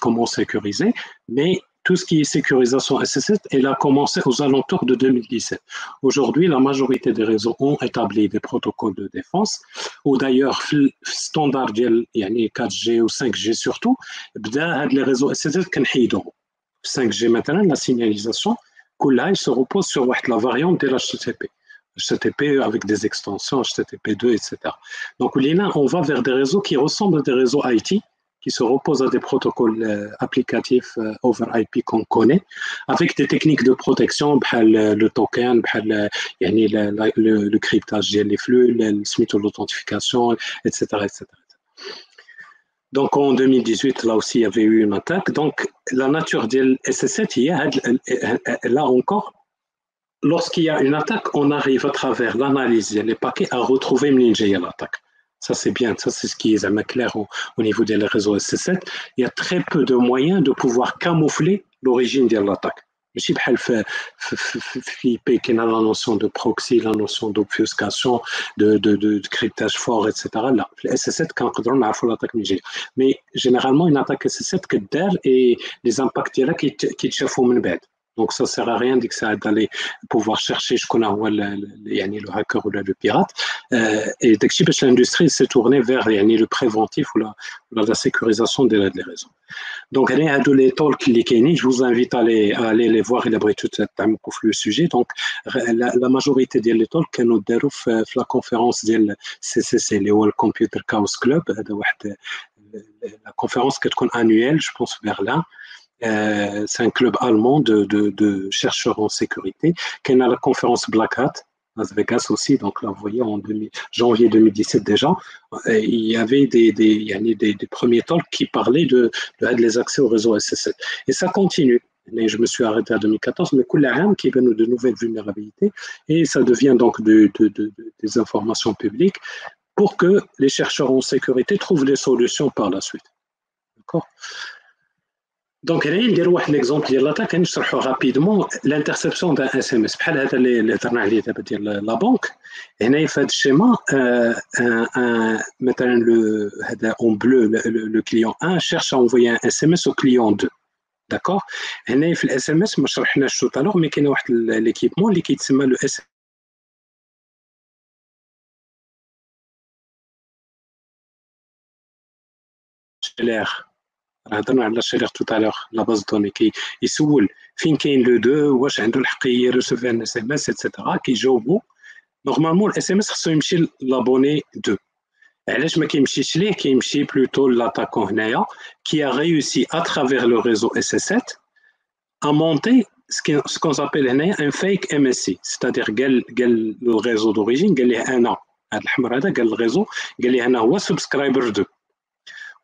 Comment sécuriser, mais tout ce qui est sécurisation SS7, elle a commencé aux alentours de 2017. Aujourd'hui, la majorité des réseaux ont établi des protocoles de défense, ou d'ailleurs, standard 4G ou 5G surtout, les réseaux SS7 5G maintenant, la signalisation, il se repose sur la variante de l'HTTP. HTTP avec des extensions, HTTP2, etc. Donc, on va vers des réseaux qui ressemblent à des réseaux IT, qui se repose à des protocoles euh, applicatifs euh, over IP qu'on connaît, avec des techniques de protection, le token, le, cryptage des flux, le l'authentification, etc., etc. Donc en 2018, là aussi, il y avait eu une attaque. Donc la nature de SS7, là encore, lorsqu'il y a une attaque, on arrive à travers l'analyse des paquets à retrouver l'attaque. Ça, c'est bien. Ça, c'est ce qui est clair au, au niveau des réseaux SC7. Il y a très peu de moyens de pouvoir camoufler l'origine de l'attaque. ماشي بحال في في في IP كاين la notion de proxy la notion d'obfuscation de de de cryptage fort etc لا في الاس 7 كنقدروا نعرفوا لاطاك من جهه مي جينيرالمون une attaque اس 7 كدار et les impacts ديالها كيتشافوا من بعد Donc, ça ne sert à rien d'aller pouvoir chercher je connais le hacker ou le pirate. et l'industrie s'est tournée vers le préventif ou la, sécurisation des, réseaux. Donc, les talks je vous invite à aller, à aller les voir, élaborer tout le sujet. Donc, la, majorité des talks nous déroulons la conférence de CCC, le World Computer Chaos Club, la conférence qui est annuelle, je pense, vers là. Euh, c'est un club allemand de, chercheurs en sécurité qui a la conférence Black Hat Las Vegas aussi. Donc là, vous voyez, en janvier 2017 déjà, il y avait des, des, premiers talks qui parlaient de, de, les accès au réseau SS7. Et ça continue. Mais je me suis arrêté à 2014, mais Koularham qui donne de nouvelles vulnérabilités et ça devient donc de, des informations publiques pour que les chercheurs en sécurité trouvent des solutions par la suite. D'accord? دونك هنايا ندير واحد ليكزومبل ديال لاتاك نشرحو رابيدمون لانترسبسيون تاع اس ام اس بحال هذا اللي هضرنا عليه دابا ديال لا بنك هنايا في هذا الشيما مثلا لو هذا اون بلو لو كليون 1 شيرش ا اونفوي ان اس ام اس أو كليون 2 داكور هنايا في الاس ام اس ما شرحناش تو تالور مي كاين واحد ليكيبمون اللي كيتسمى لو اس ام هضرنا على الشريح تو تالور لا باز دوني كي يسول فين كاين لو دو واش عنده الحق يرسوف ان اس ام اس اتسيتيرا كيجاوبو نورمالمون الاس ام اس خصو يمشي لابوني دو علاش ما كيمشيش ليه كيمشي بلوتو لاتاكون هنايا كي ا ريوسي ا ترافير لو ريزو اس اس 7 ا مونتي ce qu'on appelle هنايا ان فيك ام اس سي ستادير قال قال لو ريزو دوريجين قال ليه انا هذا الاحمر هذا قال الريزو قال ليه انا هو سبسكرايبر 2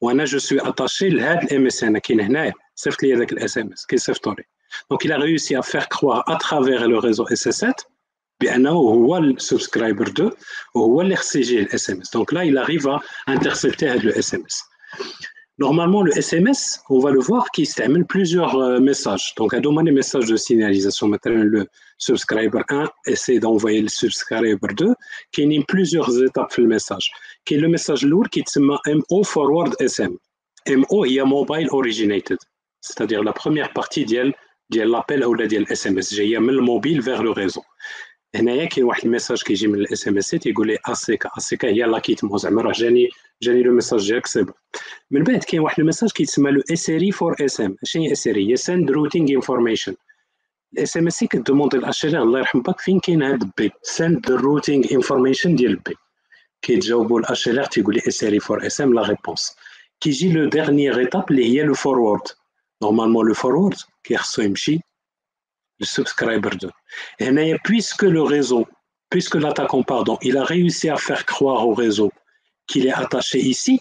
وانا جو سوي اتاشي لهذا الام اس ان كاين هنايا صيفط لي هذاك الاس ام اس كيصيفطوا لي دونك il a réussi à faire croire à travers le réseau SS7 بانه هو السبسكرايبر 2 وهو اللي خص يجي الاس ام اس دونك لا il arrive à intercepter هذا الاس ام اس Normalement, le SMS, on va le voir qui s'amène plusieurs euh, messages. Donc, à demander des messages de signalisation. Maintenant, le subscriber 1 essaie d'envoyer le subscriber 2, qui a plusieurs étapes le message. Qui est le message lourd qui s'appelle MO Forward SM. MO, il y a Mobile Originated. C'est-à-dire la première partie de l'appel ou de SMS. J'ai le mobile vers le réseau. هنايا كاين واحد الميساج كيجي من الاس ام اس تيقول لي اسيكا اسيكا هي لا كيتمو زعما راه جاني جاني لو ميساج ديالك بون من بعد كاين واحد الميساج كيتسمى لو اس ار اي فور اس ام شنو هي اس ار اي هي سند روتينغ انفورميشن الاس ام اس كدوموندي الاشياء الله يرحم باك فين كاين هاد بي سند روتينغ انفورميشن ديال بي كيتجاوبوا الاشياء تيقول لي اس ار اي فور اس ام لا ريبونس كيجي لو ديرنيير ايتاب اللي هي لو فورورد نورمالمون لو فورورد كيخصو يمشي le subscriber 2. Et puisque le réseau, puisque l'attaquant, pardon, il a réussi à faire croire au réseau qu'il est attaché ici,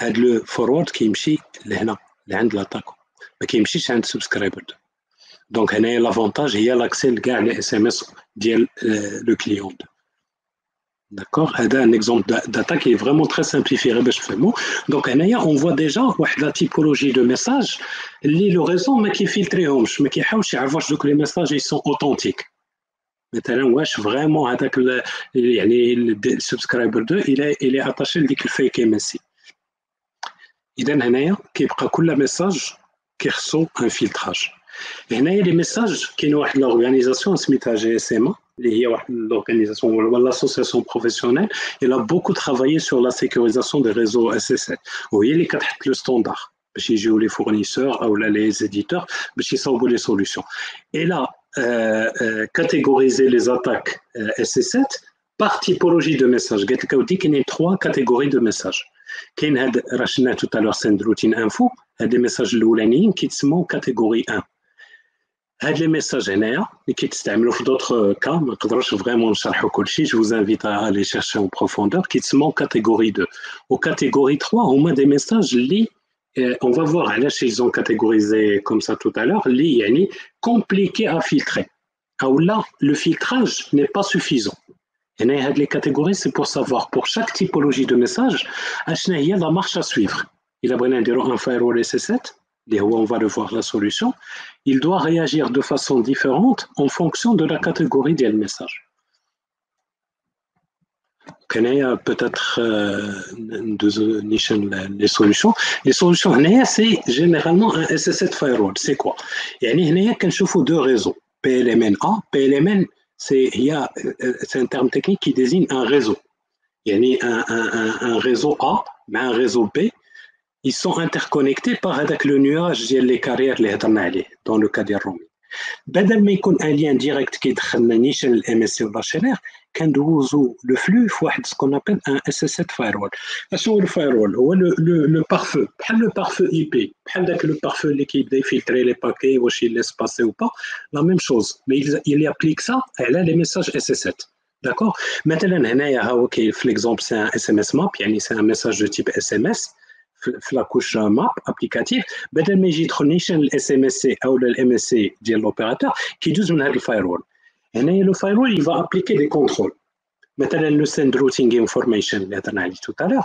le forward qui est là, de l'attaquant, mais qui est un subscriber 2. Donc, l'avantage, il y a l'accès à les SMS le client 2. D'accord C'est un exemple d'attaque qui est vraiment très simplifié. Donc, on voit déjà la typologie de messages. Le réseau qui filtre, mais qui que les messages ils sont authentiques. مثلا واش فريمون هذاك يعني السبسكرايبر 2 الى الى اتاشي لديك الفيك ام اس سي اذا هنايا كيبقى كل ميساج كيخصو ان فيلتراج هنايا لي ميساج كاين واحد لورغانيزاسيون سميتها جي اس ام l'organisation ou l'association professionnelle, elle a beaucoup travaillé sur la sécurisation des réseaux SS7. Vous voyez les quatre le standard. les fournisseurs ou les éditeurs, sont les solutions. Et là, euh, euh, catégoriser les attaques euh, SS7 par typologie de messages. Il y a trois catégories de messages. Il y a tout à l'heure send routine info, des messages qui sont catégorie 1. هاد لي ميساج هنايا اللي كيتستعملوا في دوطخ كا ما نقدروش فريمون نشرحوا كلشي جو vous invite à aller chercher en profondeur كيتسموا كاتيجوري 2 وكاتيجوري 3 هما دي ميساج اللي on va voir علاش ils ont catégorisé comme ça tout à l'heure اللي يعني compliqué à filtrer او لا le filtrage n'est pas suffisant هنا هاد لي كاتيجوري سي pour savoir pour chaque typologie de message اشنا هي la marche à suivre الا بغينا نديرو un firewall SS7 on va le voir la solution, il doit réagir de façon différente en fonction de la catégorie du message. peut-être euh, les solutions. Les solutions, c'est généralement un SS7 firewall. C'est quoi? Il y a deux réseaux, PLMN A, PLMN c'est un terme technique qui désigne un réseau. Il y a un, réseau A, mais un réseau B, ils sont interconnectés par avec le nuage les carrières dans le cas des roaming. بدل ما يكون ان لين ديريكت كيدخلنا نيشان الام اس سي ولا شينير كندوزو لو فلو في واحد سكون ابل ان اس اس 7 فايرول اشنو هو الفايرول هو لو بارفو بحال لو بارفو اي بي بحال داك لو بارفو اللي كيبدا يفلتري لي باكي واش يليس باسي او با لا ميم شوز مي il ابليك سا على لي ميساج اس اس 7 داكور مثلا هنايا ها هو كاين في ليكزومبل سي ان اس ام اس ماب يعني سي ان ميساج دو تيب اس ام اس في لاكوش ماب ابليكاتيف بدل ما يجي يدخل نيشان الاس ام اس سي أو الام اس سي ديال لوبيراتور كيدوز من هذا الفايرول هنايا لو فايرول يفا ابليكي دي كونترول مثلا لو سند روتينغ انفورميشن اللي هضرنا عليه تو تالور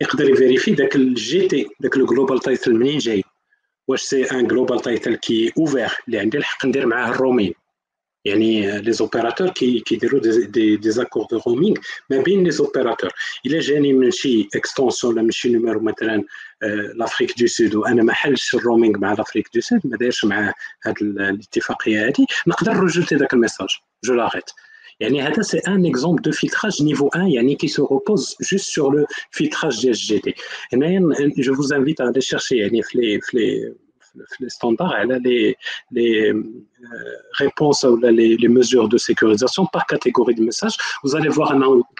يقدر يفيريفي داك الجي تي داك الجلوبال تايتل منين جاي واش سي ان جلوبال تايتل كي اوفير اللي عندي الحق ندير معاه الرومين يعني لي زوبيراتور كي كيديروا دي دي زاكور دو رومينغ ما بين لي زوبيراتور الا جاني من شي اكستونسيون ولا من شي نيميرو مثلا لافريك دو سود وانا ما حلش الرومينغ مع لافريك دو سود ما دايرش مع هاد الاتفاقيه هادي نقدر نرجوتي داك الميساج جو لاغيت يعني هذا سي ان اكزومبل دو فيلتراج نيفو 1 يعني qui se repose juste sur le filtrage DSGT هنايا je vous invite à aller chercher يعني في les في les les standards, elle a les, les euh, réponses ou les, les, mesures de sécurisation par catégorie de messages. Vous allez voir,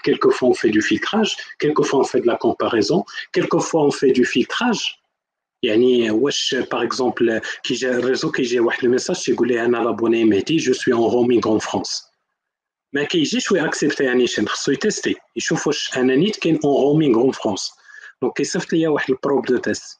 quelquefois on fait du filtrage, quelquefois on fait de la comparaison, quelquefois on fait du filtrage. يعني واش par exemple كي جا réseau كي جا واحد الميساج تيقول لي انا لابوني مهدي جو سوي اون رومينغ اون فرانس ما كيجيش ويأكسبتي يعني شنو خصو يتيستي يشوف واش انا نيت كاين اون رومينغ اون فرانس دونك كيصيفط ليا واحد البروب دو تيست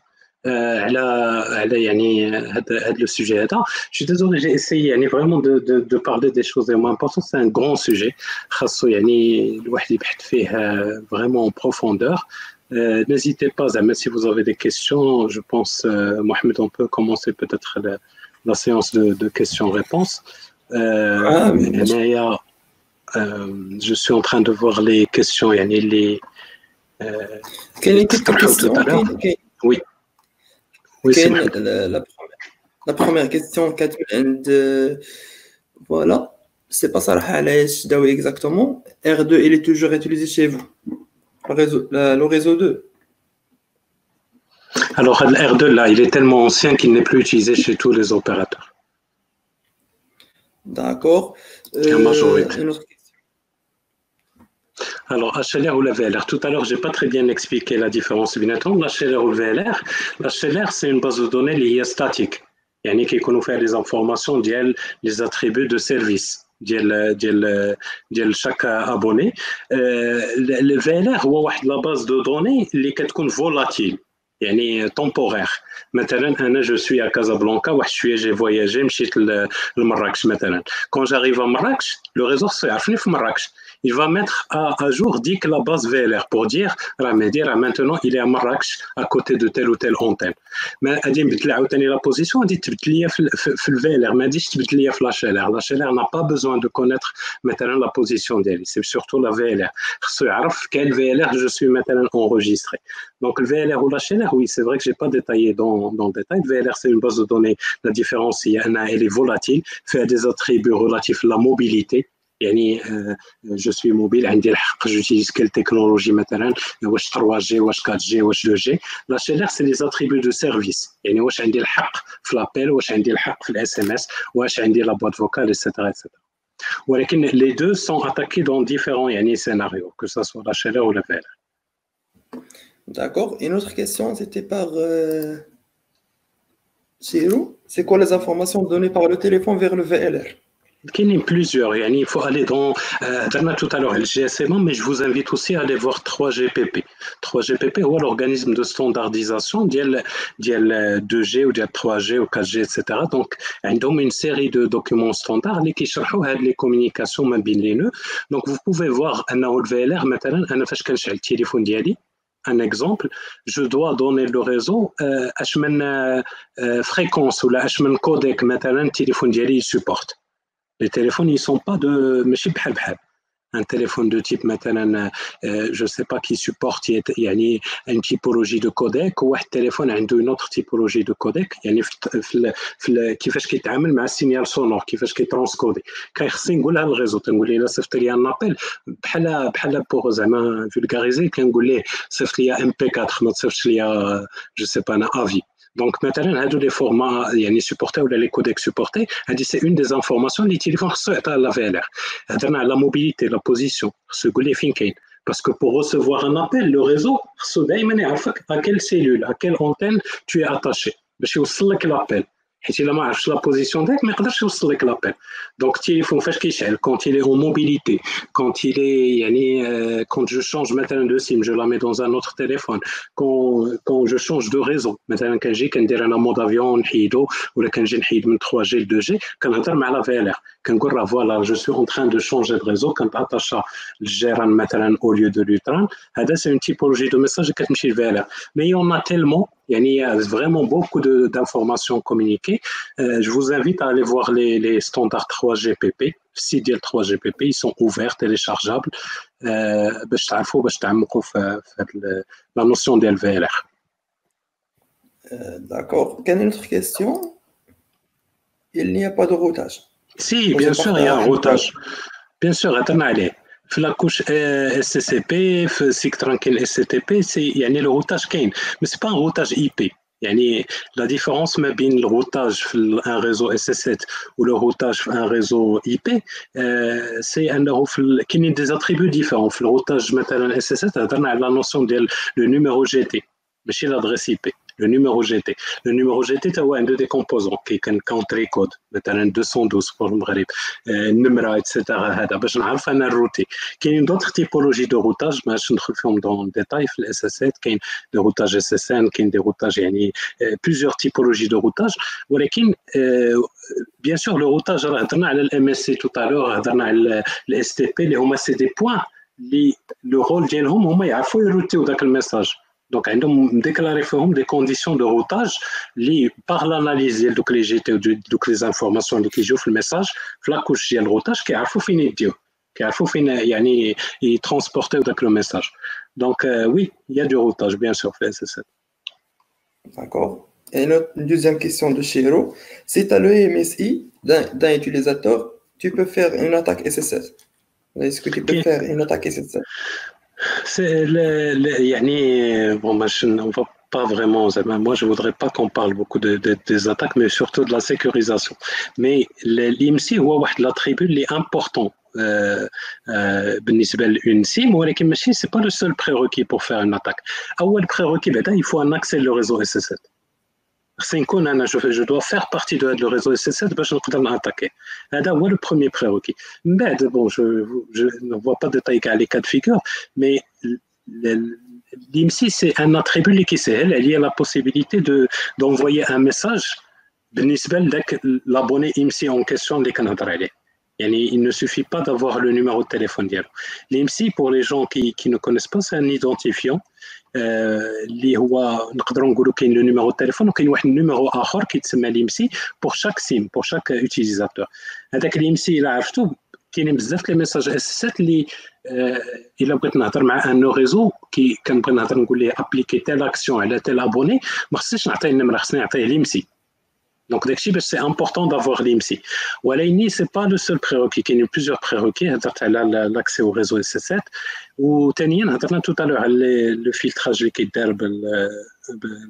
اون ا في لو تور على على يعني هذا هذا لو سوجي هذا جو ديزولي جي اسيي يعني فريمون دو دو دو بارلي دي شوز ايما امبورطون سي ان غران سوجي خاصو يعني الواحد يبحث فيه فريمون بروفوندور N'hésitez pas, même si vous avez des questions, je pense, euh, Mohamed, on peut commencer peut-être la, la, séance de, de questions-réponses. Euh, ah, oui, euh, je suis en train de voir les questions, yani les. Euh, Quelle est ta question Oui. Oui, c'est la, la, la, première question, euh, voilà, c'est pas ça exactement. R2, il est toujours utilisé chez vous, le réseau, le réseau 2. Alors, le R2, là, il est tellement ancien qu'il n'est plus utilisé chez tous les opérateurs. D'accord. Euh, une autre alors, HLR ou la VLR. Tout à l'heure, je n'ai pas très bien expliqué la différence entre l'HLR ou le VLR. L'HLR, c'est une base de données liée statique. Il y a qui nous fait les informations les attributs de service. de chaque abonné. Euh, le VLR, c'est la base de données qui est volatile. يعني temporaire مثلا انا جو سوي ا كازابلانكا واحد شويه جي فواياجي مشيت لمراكش مثلا كون جاريف ا مراكش لو ريزو يعرفني في مراكش il va mettre à, à jour dit que la base VLR pour dire ah, maintenant il est à Marrakech à côté de telle ou telle antenne. Mais elle dit la position, elle dit tu le VLR, mais elle dit la chaleur. La chaleur n'a pas besoin de connaître maintenant la position d'elle, c'est surtout la VLR. Quel VLR je suis maintenant enregistré. Donc le VLR ou la chaleur, oui, c'est vrai que je n'ai pas détaillé dans, dans, le détail. Le VLR, c'est une base de données, la différence, il y en a, elle est volatile, fait des attributs relatifs à la mobilité, يعني جو سوي موبيل عندي الحق جوتيليز كيل تكنولوجي مثلا واش 3 جي واش 4 جي واش 2 جي لا شيلير سي لي زاتريبي دو سيرفيس يعني واش عندي الحق في لابيل واش عندي الحق في الاس ام اس واش عندي لا بوات فوكال ايتترا ايتترا ولكن لي دو سون اتاكي دون ديفيرون يعني سيناريو كو سا سوا لا شيلير ولا فيل D'accord. Une autre question, c'était par euh, Chirou. C'est quoi les informations données par le téléphone vers le VLR il y a plusieurs. Il faut aller dans. Euh, tout à l'heure le GSM, mais je vous invite aussi à aller voir 3GPP. 3GPP, ou l'organisme de standardisation d'IL 2G ou 3G ou 4G, etc. Donc, ils ont une série de documents standards qui expliquent les communications mobiles. Donc, vous pouvez voir un VLR, maintenant, un téléphone. Un exemple, je dois donner le réseau, euh, euh, fréquence ou la codec, maintenant, le téléphone d'Yali supporte. Les téléphones, ils ne sont pas de. Un téléphone de type, maintenant, euh, je ne sais pas qui supporte il y a une typologie de codec ou un téléphone a une autre typologie de codec. Il y a كيفاش كيتعامل مع السينيال سونور كيفاش كيترانسكودي كيخصني نقولها للريزو تنقول ليه صيفط لي ان ابل بحال بحال بوغ زعما فولغاريزي كنقول ليه صيفط لي ام بي 4 ما تصيفطش لي جو سي با انا افي donc, maintenant, les formats supportés ou les codecs supportés, c'est une des informations qui utilisent la VLR. La mobilité, la position, ce que les Parce que pour recevoir un appel, le réseau, à quelle cellule, à quelle antenne tu es attaché. Je suis l'appel. حيت الا ما عرفتش لا بوزيسيون ديالك ما يقدرش يوصل لك لابيل دونك التليفون فاش كيشعل كونت il est en mobilité quand il est يعني euh, quand je change مثلا de sim je la mets dans un autre téléphone quand quand je change de réseau مثلا كنجي كندير انا مود افيون نحيدو ولا كنجي نحيد من 3G ل 2G كنهضر مع لا في ال ار كنقول راه فوالا جو سوي اون تران دو شونجي دو ريزو كنتاتاشا الجيران مثلا او ليو دو لوتران هذا سي اون تيبولوجي دو ميساج كتمشي للفي ال ار مي يون ا تيلمون Il y a vraiment beaucoup d'informations communiquées. Euh, je vous invite à aller voir les, les standards 3GPP. CDL 3GPP, ils sont ouverts, téléchargeables. Euh, la notion d'LVLR. Euh, D'accord. Quelle autre question? Il n'y a pas de routage. Si, bien sûr, il y a un routage. Bien sûr, attends, allez. La couche SCCP, SIG tranquille SCTP, c'est le routage Kane, mais ce n'est pas un routage IP. La différence entre le routage un réseau SS7 ou le routage un réseau IP, c'est qu'il y a des attributs différents. Le routage SS7 a la notion de le numéro GT, mais l'adresse IP le numéro GT. Le numéro GT, c'est un des composants qui est un country code, مثلا 212 pour le Maghreb, numéro, etc. هذا باش نعرف انا الروتي. كاين d'autres typologies de routage, ما ندخل فيهم dans le détail في الاس اس 7 كاين des routages SSN, كاين des routages يعني plusieurs typologies de routage, ولكن bien sûr le routage راه هضرنا على الام اس سي tout à l'heure هضرنا على الاس تي بي اللي هما سي دي بوين اللي لو رول ديالهم هما يعرفوا يروتيو ذاك الميساج donc, ils ont déclaré des conditions de routage liées par l'analyse de les GT donc les informations qui jouent le message, la couche de routage qui a fini Dieu, qui a fini, il transporter le message. Donc, euh, oui, il y a du routage, bien sûr, D'accord. Et une, deuxième question de Chiro. Si tu as le MSI d'un utilisateur, tu peux faire une attaque SSL. Est-ce que tu peux faire une attaque SSL c'est le, bon, on va pas vraiment, moi je voudrais pas qu'on parle beaucoup de, des attaques, mais surtout de la sécurisation. Mais l'IMSI, c'est l'attribut important. Euh, euh, une SIM, mais c'est pas le seul prérequis pour faire une attaque. le prérequis, il faut un accès au réseau SS7 je dois faire partie de le réseau SS7 باش نقدر attaquer. C'est le premier prérequis. Mais bon, je, ne vois pas détailler les cas de figure, mais l'IMSI, c'est un attribut qui il y a la possibilité d'envoyer un message l'abonné IMSI en question les canadiens. Il ne suffit pas d'avoir le numéro de téléphone. L'IMSI, pour les gens qui, qui ne connaissent pas, c'est un identifiant اللي هو نقدروا نقولوا كاين لو نيميرو تليفون وكاين واحد النيميرو آخر كيتسمى الام سي بور شاك سيم بور شاك اوتيليزاتور هذاك الام سي إلا عرفتو كاينين بزاف لي ميساج اساسات اللي إلا بغيت نهضر مع ان ريزو كي كنبغي نهضر نقول ليه ابليكي تيل اكسيون على تيل ابوني ما خصنيش نعطيه النمرة خصني نعطيه الام سي Donc, c'est important d'avoir l'IMSI. ce n'est pas le seul prérequis. Il y a plusieurs prérequis. L'accès au réseau SS7. Ou, tout à l'heure, le filtrage qui est le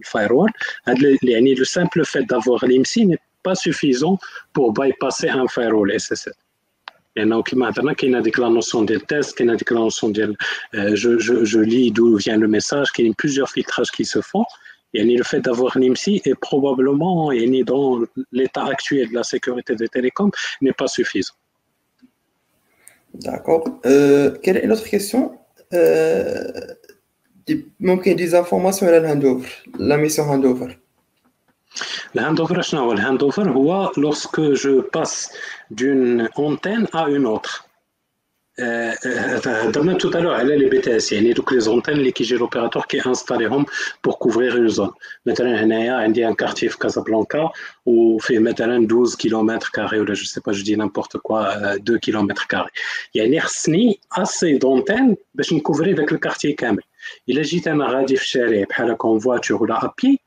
firewall. Le simple fait d'avoir l'IMSI n'est pas suffisant pour bypasser un firewall SS7. Il y a la notion des tests, il y a la notion de je lis d'où vient le message, il y a plusieurs filtrages qui se Yani le fait d'avoir l'IMSI est probablement, yani dans l'état actuel de la sécurité des télécoms, n'est pas suffisant. D'accord. Euh, quelle est l'autre question? Euh, des informations sur la handover, la mission handover. Le handover, je ne sais pas. le handover, lorsque je passe d'une antenne à une autre. هضرنا tout à l'heure على les BTS يعني دوك les antennes اللي كيجي l'opérateur qui انستاليهم pour couvrir une zone مثلا هنايا عندي un quartier في كازابلانكا وفيه مثلا 12 كيلومتر كاري ولا جو سي با جو دي نيمبورت كوا 2 كيلومتر كاري يعني خصني اسي دونتين باش نكوفري داك الكارتي كامل الا جيت انا غادي في الشارع بحال هكا فواتور ولا ابي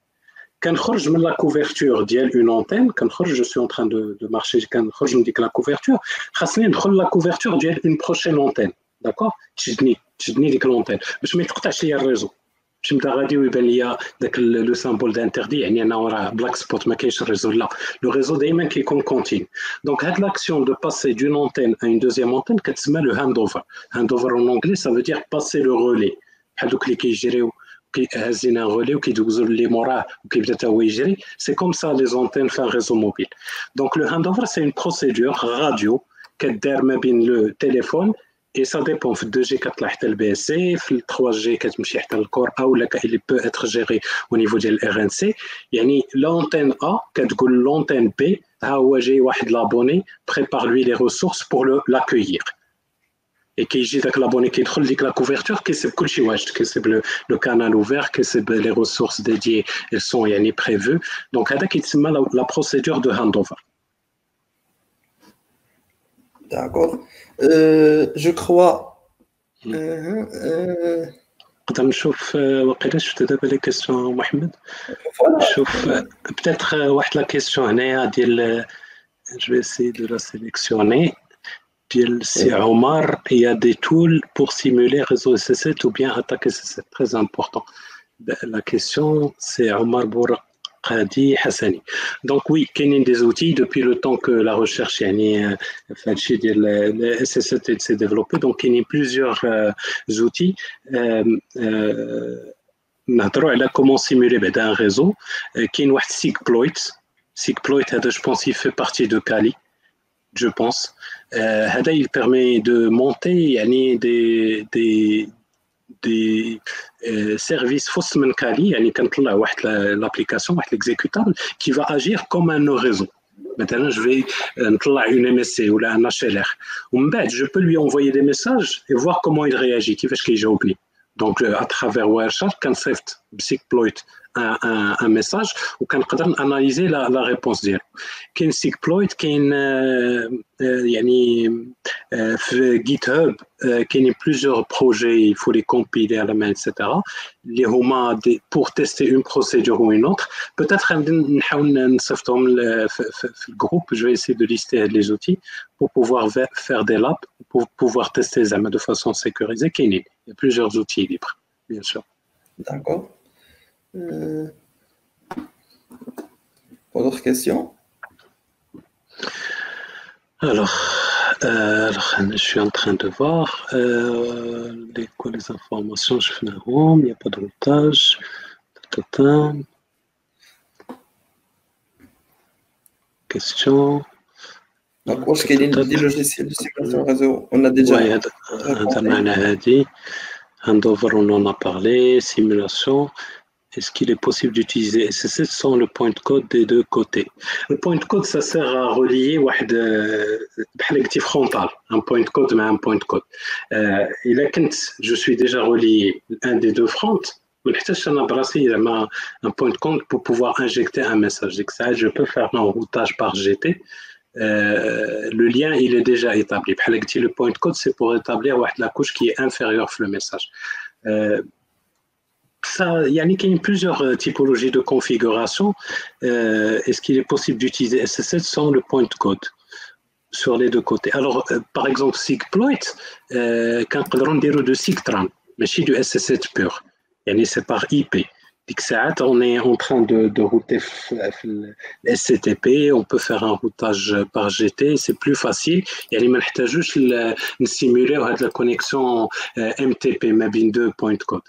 كنخرج من لا كوفرتور ديال اون انتين كنخرج جو سوي اون تران دو مارشي كنخرج من ديك لا كوفرتور خاصني ندخل لا كوفرتور ديال اون بروشين انتين داكور تشدني تشدني ديك لونتين باش ما يتقطعش ليا الريزو باش نبدا غادي ويبان ليا داك لو سامبول دانتردي يعني انه راه بلاك سبوت ما كاينش الريزو لا لو ريزو دائما كيكون كونتين دونك هاد لاكسيون دو باسي دون انتين ا اون دوزيام انتين كتسمى لو هاند اوفر هاند اوفر اون انجلي سا فو دير باسي لو رولي بحال دوك اللي كيجريو كيهزين ان غولي وكيدوزو اللي موراه وكيبدا حتى هو يجري سي كوم سا لي زونتين في ريزو موبيل دونك لو هاند اوفر سي اون بروسيدور راديو كدار ما بين لو تيليفون اي سا ديبون في 2 جي كطلع حتى البي اس سي في 3 جي كتمشي حتى الكور او ولا اللي بو اتر جيري او نيفو ديال الار ان سي يعني لونتين ا كتقول لونتين بي ها هو جاي واحد لابوني بريبار لوي لي ريسورس بور لاكويير et qui يجي داك لابوني كيدخل ديك لا كوفرتور كيسيب كلشي واجد كيسيب لو كانال اوفير كيسيب لي ريسورس ديديي elles sont يعني prévues دونك هذا كيتسمى لا بروسيدور دو هاند اوفر داكور جو كخوا نقدر نشوف وقيلا شفت دابا لي كيسيون محمد شوف بتاتر واحد لا كيسيون هنايا ديال جو في دو لا سيليكسيوني c'est Omar, il y a des tools pour simuler réseau SS7 ou bien attaquer SS7. Très important. La question, c'est Omar Bourqadi Hassani. Donc oui, il y a des outils depuis le temps que la recherche yani, SS7 s'est développée. Donc il y a plusieurs euh, outils. Euh, euh, comment simuler ben, un réseau qui est Sigploit. Sigploit, je pense, il fait partie de Kali, je pense. هذا il permet de monter يعني des des des services فوس من كالي يعني كنطلع واحد لابليكاسيون واحد ليكزيكوتابل كي va agir comme un réseau مثلا je vais نطلع une MSC ولا un HLR ومن بعد je peux lui envoyer des messages et voir comment il réagit كيفاش كيجاوبني دونك à travers Wireshark كنصيفط بسيكبلويت un, un, un message وكنقدر اناليزي لا لا ريبونس ديالو كاين سيكبلويت كاين يعني في جيت هاب كاينين بليزيور بروجي يفو لي كومبيلي على ما اكسيتيرا اللي هما بور تيستي اون بروسيدور او اون اوتر بوتيتر نحاول نصيفطهم في الجروب جو ايسي دو ليستي هاد لي زوتي pour pouvoir faire des labs pour pouvoir tester زعما de façon sécurisée كاينين il y a plusieurs outils libres bien sûr d'accord Euh, d'autres questions? Alors, euh, alors, je suis en train de voir euh, les, quoi, les informations. Je fais un home, il n'y a pas de routage. Question? Donc, ce qu'il y a des logiciels de sécurité réseau, on a déjà. Oui, Handover, on en a parlé. Simulation. Est-ce qu'il est possible d'utiliser SSL sans le point de code des deux côtés? Le point de code, ça sert à relier un frontal, un point de code mais un point de code. Euh, il a je suis déjà relié un des deux fronts, mais un point de code pour pouvoir injecter un message. Je peux faire un routage par GT. Euh, le lien il est déjà établi. Le point de code c'est pour établir la couche qui est inférieure au message. Euh, il y a plusieurs euh, typologies de configuration. Euh, est-ce qu'il est possible d'utiliser SSL sans le point de code sur les deux côtés? Alors, euh, par exemple, SIGPloit, quand on dire de SIGTRAN, mais c'est du SSL pur. C'est par IP. on est en train de, de router SCTP, on peut faire un routage par GT, c'est plus facile. Il y a juste simuler la connexion MTP, mais deux point code.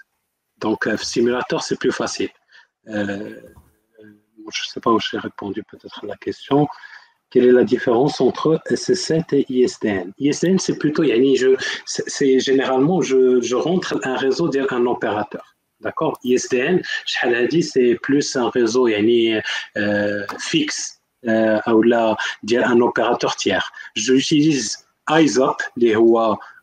Donc, simulateur, c'est plus facile. Euh, je ne sais pas où j'ai répondu peut-être à la question. quelle est la différence entre SS7 et ISDN ISDN, c'est plutôt, c'est généralement, je, je rentre un réseau d'un opérateur. D'accord? ISDN, dit, c'est plus un réseau euh, fixe euh, ou là, un opérateur tiers. J'utilise ISOP, les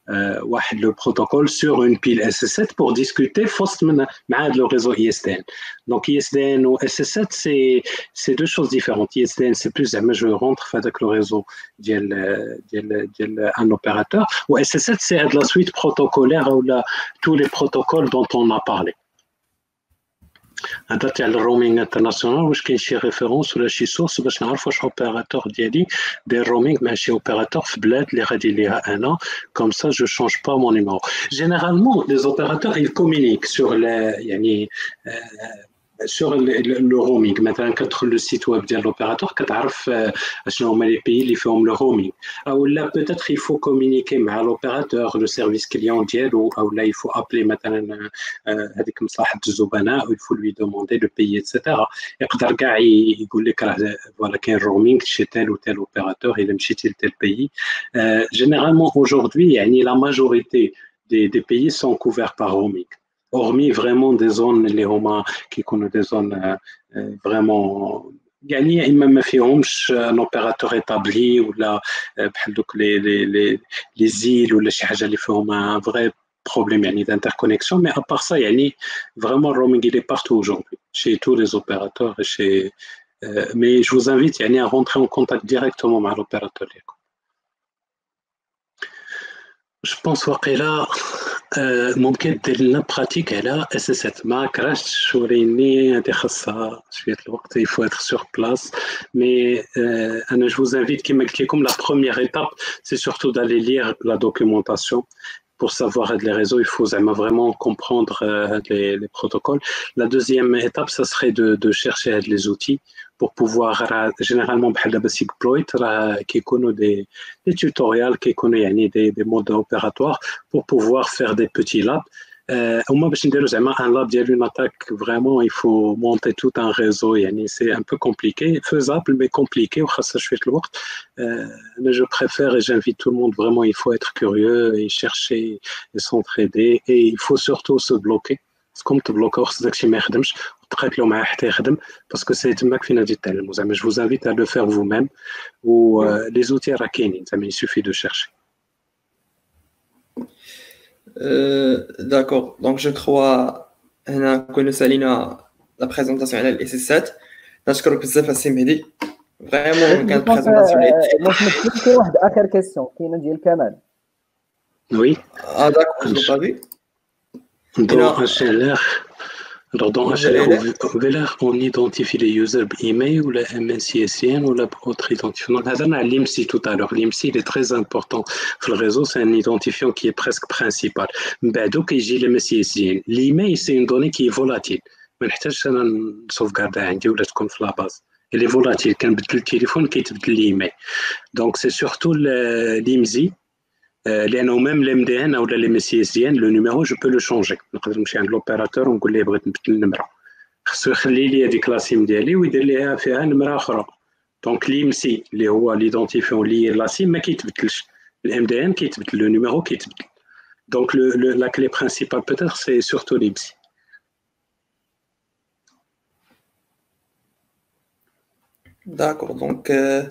le protocole sur une pile SS7 pour discuter avec le réseau ISDN. Donc ISDN ou SS7, c'est deux choses différentes. ISDN, c'est plus, je rentre avec le réseau d'un opérateur. Ou SS7, c'est de la suite protocolaire ou tous les protocoles dont on a parlé. هذا تاع الرومينغ انترناسيونال واش كاين شي ريفيرونس ولا شي سورس باش نعرف واش اوبيراتور ديالي داير رومينغ مع شي اوبيراتور في بلاد اللي غادي ليها انا كوم سا جو شونج با مون نيميرو جينيرالمون لي اوبيراتور ils communiquent sur يعني sur le, roaming. Maintenant, quand le site web de l'opérateur, tu sais les pays qui font le roaming. Ou là, peut-être il faut communiquer avec l'opérateur, le service client ou là, il faut appeler maintenant avec il faut lui demander de payer, etc. Et quand il dit voilà, qu'il y a un roaming chez tel ou tel opérateur, il aime chez tel tel pays. Euh, généralement, aujourd'hui, la majorité des pays sont couverts par roaming hormis vraiment des zones, les Romains qui connaissent des zones euh, euh, vraiment gagnées, même si un opérateur établi ou là, euh, les, les, les, les îles ou les choses qui font un vrai problème d'interconnexion, mais à part ça, vraiment le roaming est partout aujourd'hui, chez tous les opérateurs. Chez, mais je vous invite à rentrer en contact directement avec l'opérateur. Je pense là ممكن دير لنا براتيك على اس اس 7 ما كرهتش توريني هذه خاصها شويه الوقت يفو اتر سور بلاس مي انا جو فوز انفيت كيما قلت لكم لا بروميير ايتاب سي سورتو دالي لير لا دوكيومونطاسيون pour savoir les réseaux, il faut vraiment comprendre euh, les, les, protocoles. La deuxième étape, ça serait de, chercher les outils pour pouvoir, généralement, Exploit, qui connaît des, des tutoriels, qui connaît des, des modes opératoires pour pouvoir faire des petits labs au moins باش نديرو زعما un lab ديال une attaque vraiment il faut monter tout un réseau يعني c'est un peu compliqué faisable mais compliqué وخاصة شوية الوقت mais je préfère et j'invite tout le monde vraiment il faut être curieux et chercher et s'entraider et il faut surtout se bloquer كوم تبلوكا خص داكشي ما يخدمش وتقاتلوا معاه حتى يخدم باسكو سي تماك فين غادي تعلموا زعما جو انفيت ا لو فير فو ميم و لي زوتي راه كاينين زعما يسوفي دو شيرشي Euh, d'accord. Donc, je crois que nous saluons la présentation de l'IS7. نشكرك بزاف السي مهدي فريمون كانت بريزونطاسيون واحد اخر كيسيون كاينه ديال كمال وي اه داكور جو با في دون اتش ال ار Alors, dans HLR, on identifie les users email ou la MNCSN ou la autre identifiant. On a l'IMSI tout à l'heure. L'IMSI, il est très important. Le réseau, c'est un identifiant qui est presque principal. Donc, j'ai l'MNCSN. L'email, c'est une donnée qui est volatile. Mais je ne sauvegarder عندي ولا تكون في la base. Elle est volatile. Quand le téléphone, qui est l'email. لانه ميم الام دي ان ولا الام سي اس دي ان لو نيميرو جو بو لو شونجي نقدر نمشي عند لوبيراتور ونقول ليه بغيت نبدل النمره خصو يخلي لي هذيك لاسيم ديالي ويدير ليها فيها نمره اخرى دونك ليم سي اللي هو ليدونتيفيون لي لاسيم ما كيتبدلش الام دي ان كيتبدل لو نيميرو كيتبدل دونك لا كلي برينسيبال بوتيتر سي سورتو ليم سي D'accord, donc euh,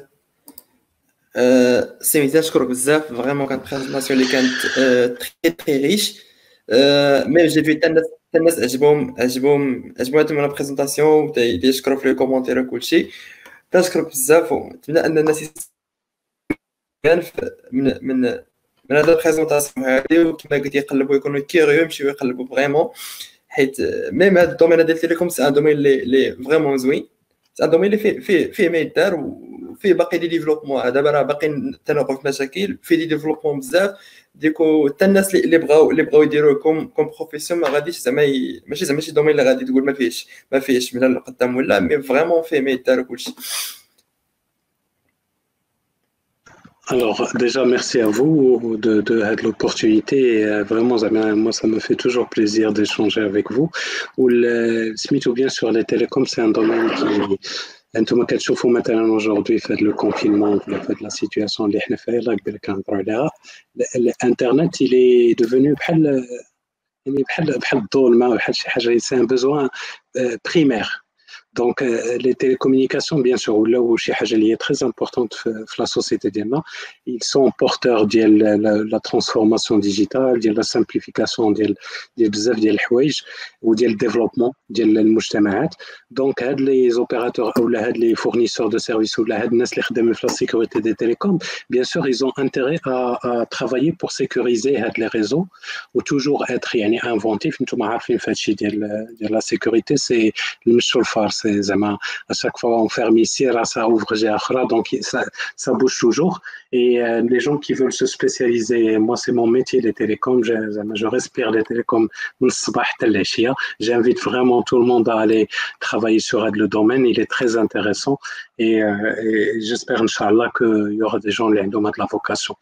سي ميزان نشكرك بزاف فريمون كانت بريزونطاسيون اللي كانت تري تري ريش ميم جي في الناس الناس عجبهم عجبهم عجبهم لا بريزونطاسيون يشكروا في لي كومونتير وكلشي تنشكرك بزاف ونتمنى ان الناس من من من هذا البريزونطاسيون هذه وكما قلت يقلبوا يكونوا كيريو يمشيو يقلبوا فريمون حيت ميم هذا الدومين ديال التليكوم سي ان دومين لي فريمون زوين سي ان دومين اللي فيه فيه فيه ما يدار فيه باقي دي ديفلوبمون دابا راه باقي تنوقف في مشاكل فيه دي ديفلوبمون بزاف ديكو حتى الناس اللي بغاو اللي بغاو يديروا كوم كوم بروفيسيون ما غاديش زعما ماشي زعما شي دومين اللي غادي تقول ما فيهش ما فيهش من القدام ولا مي فريمون فيه ما يدار كلشي Alors, déjà, merci à vous de, de, de l'opportunité. Vraiment, moi, ça me fait toujours plaisir d'échanger avec vous. Ou le SMIT ou bien sur les télécoms, c'est un domaine qui, انتم كتشوفوا مثلا aujourd'hui في le confinement ولا في la situation اللي احنا فيها الله يقدر كنهضروا عليها الانترنت il est devenu بحال يعني بحال بحال الظلمه بحال شي حاجه سي ان بوزوان بريمير Donc, euh, les télécommunications, bien sûr, là où chez est très importante dans la société ils sont porteurs de la, transformation digitale, de la simplification de ou du développement de Donc, les opérateurs ou les fournisseurs de services ou la sécurité des télécoms, bien sûr, ils ont intérêt à, travailler pour sécuriser les réseaux ou toujours être inventif. La sécurité, c'est le farce à chaque fois on ferme ici ça ouvre donc ça, ça bouge toujours. Et euh, les gens qui veulent se spécialiser moi c'est mon métier les télécoms. Je, respire les télécoms j'invite vraiment tout le monde à aller travailler sur le domaine. Il est très intéressant. Et, euh, et j'espère inchallah qu'il y aura des gens qui ont de la vocation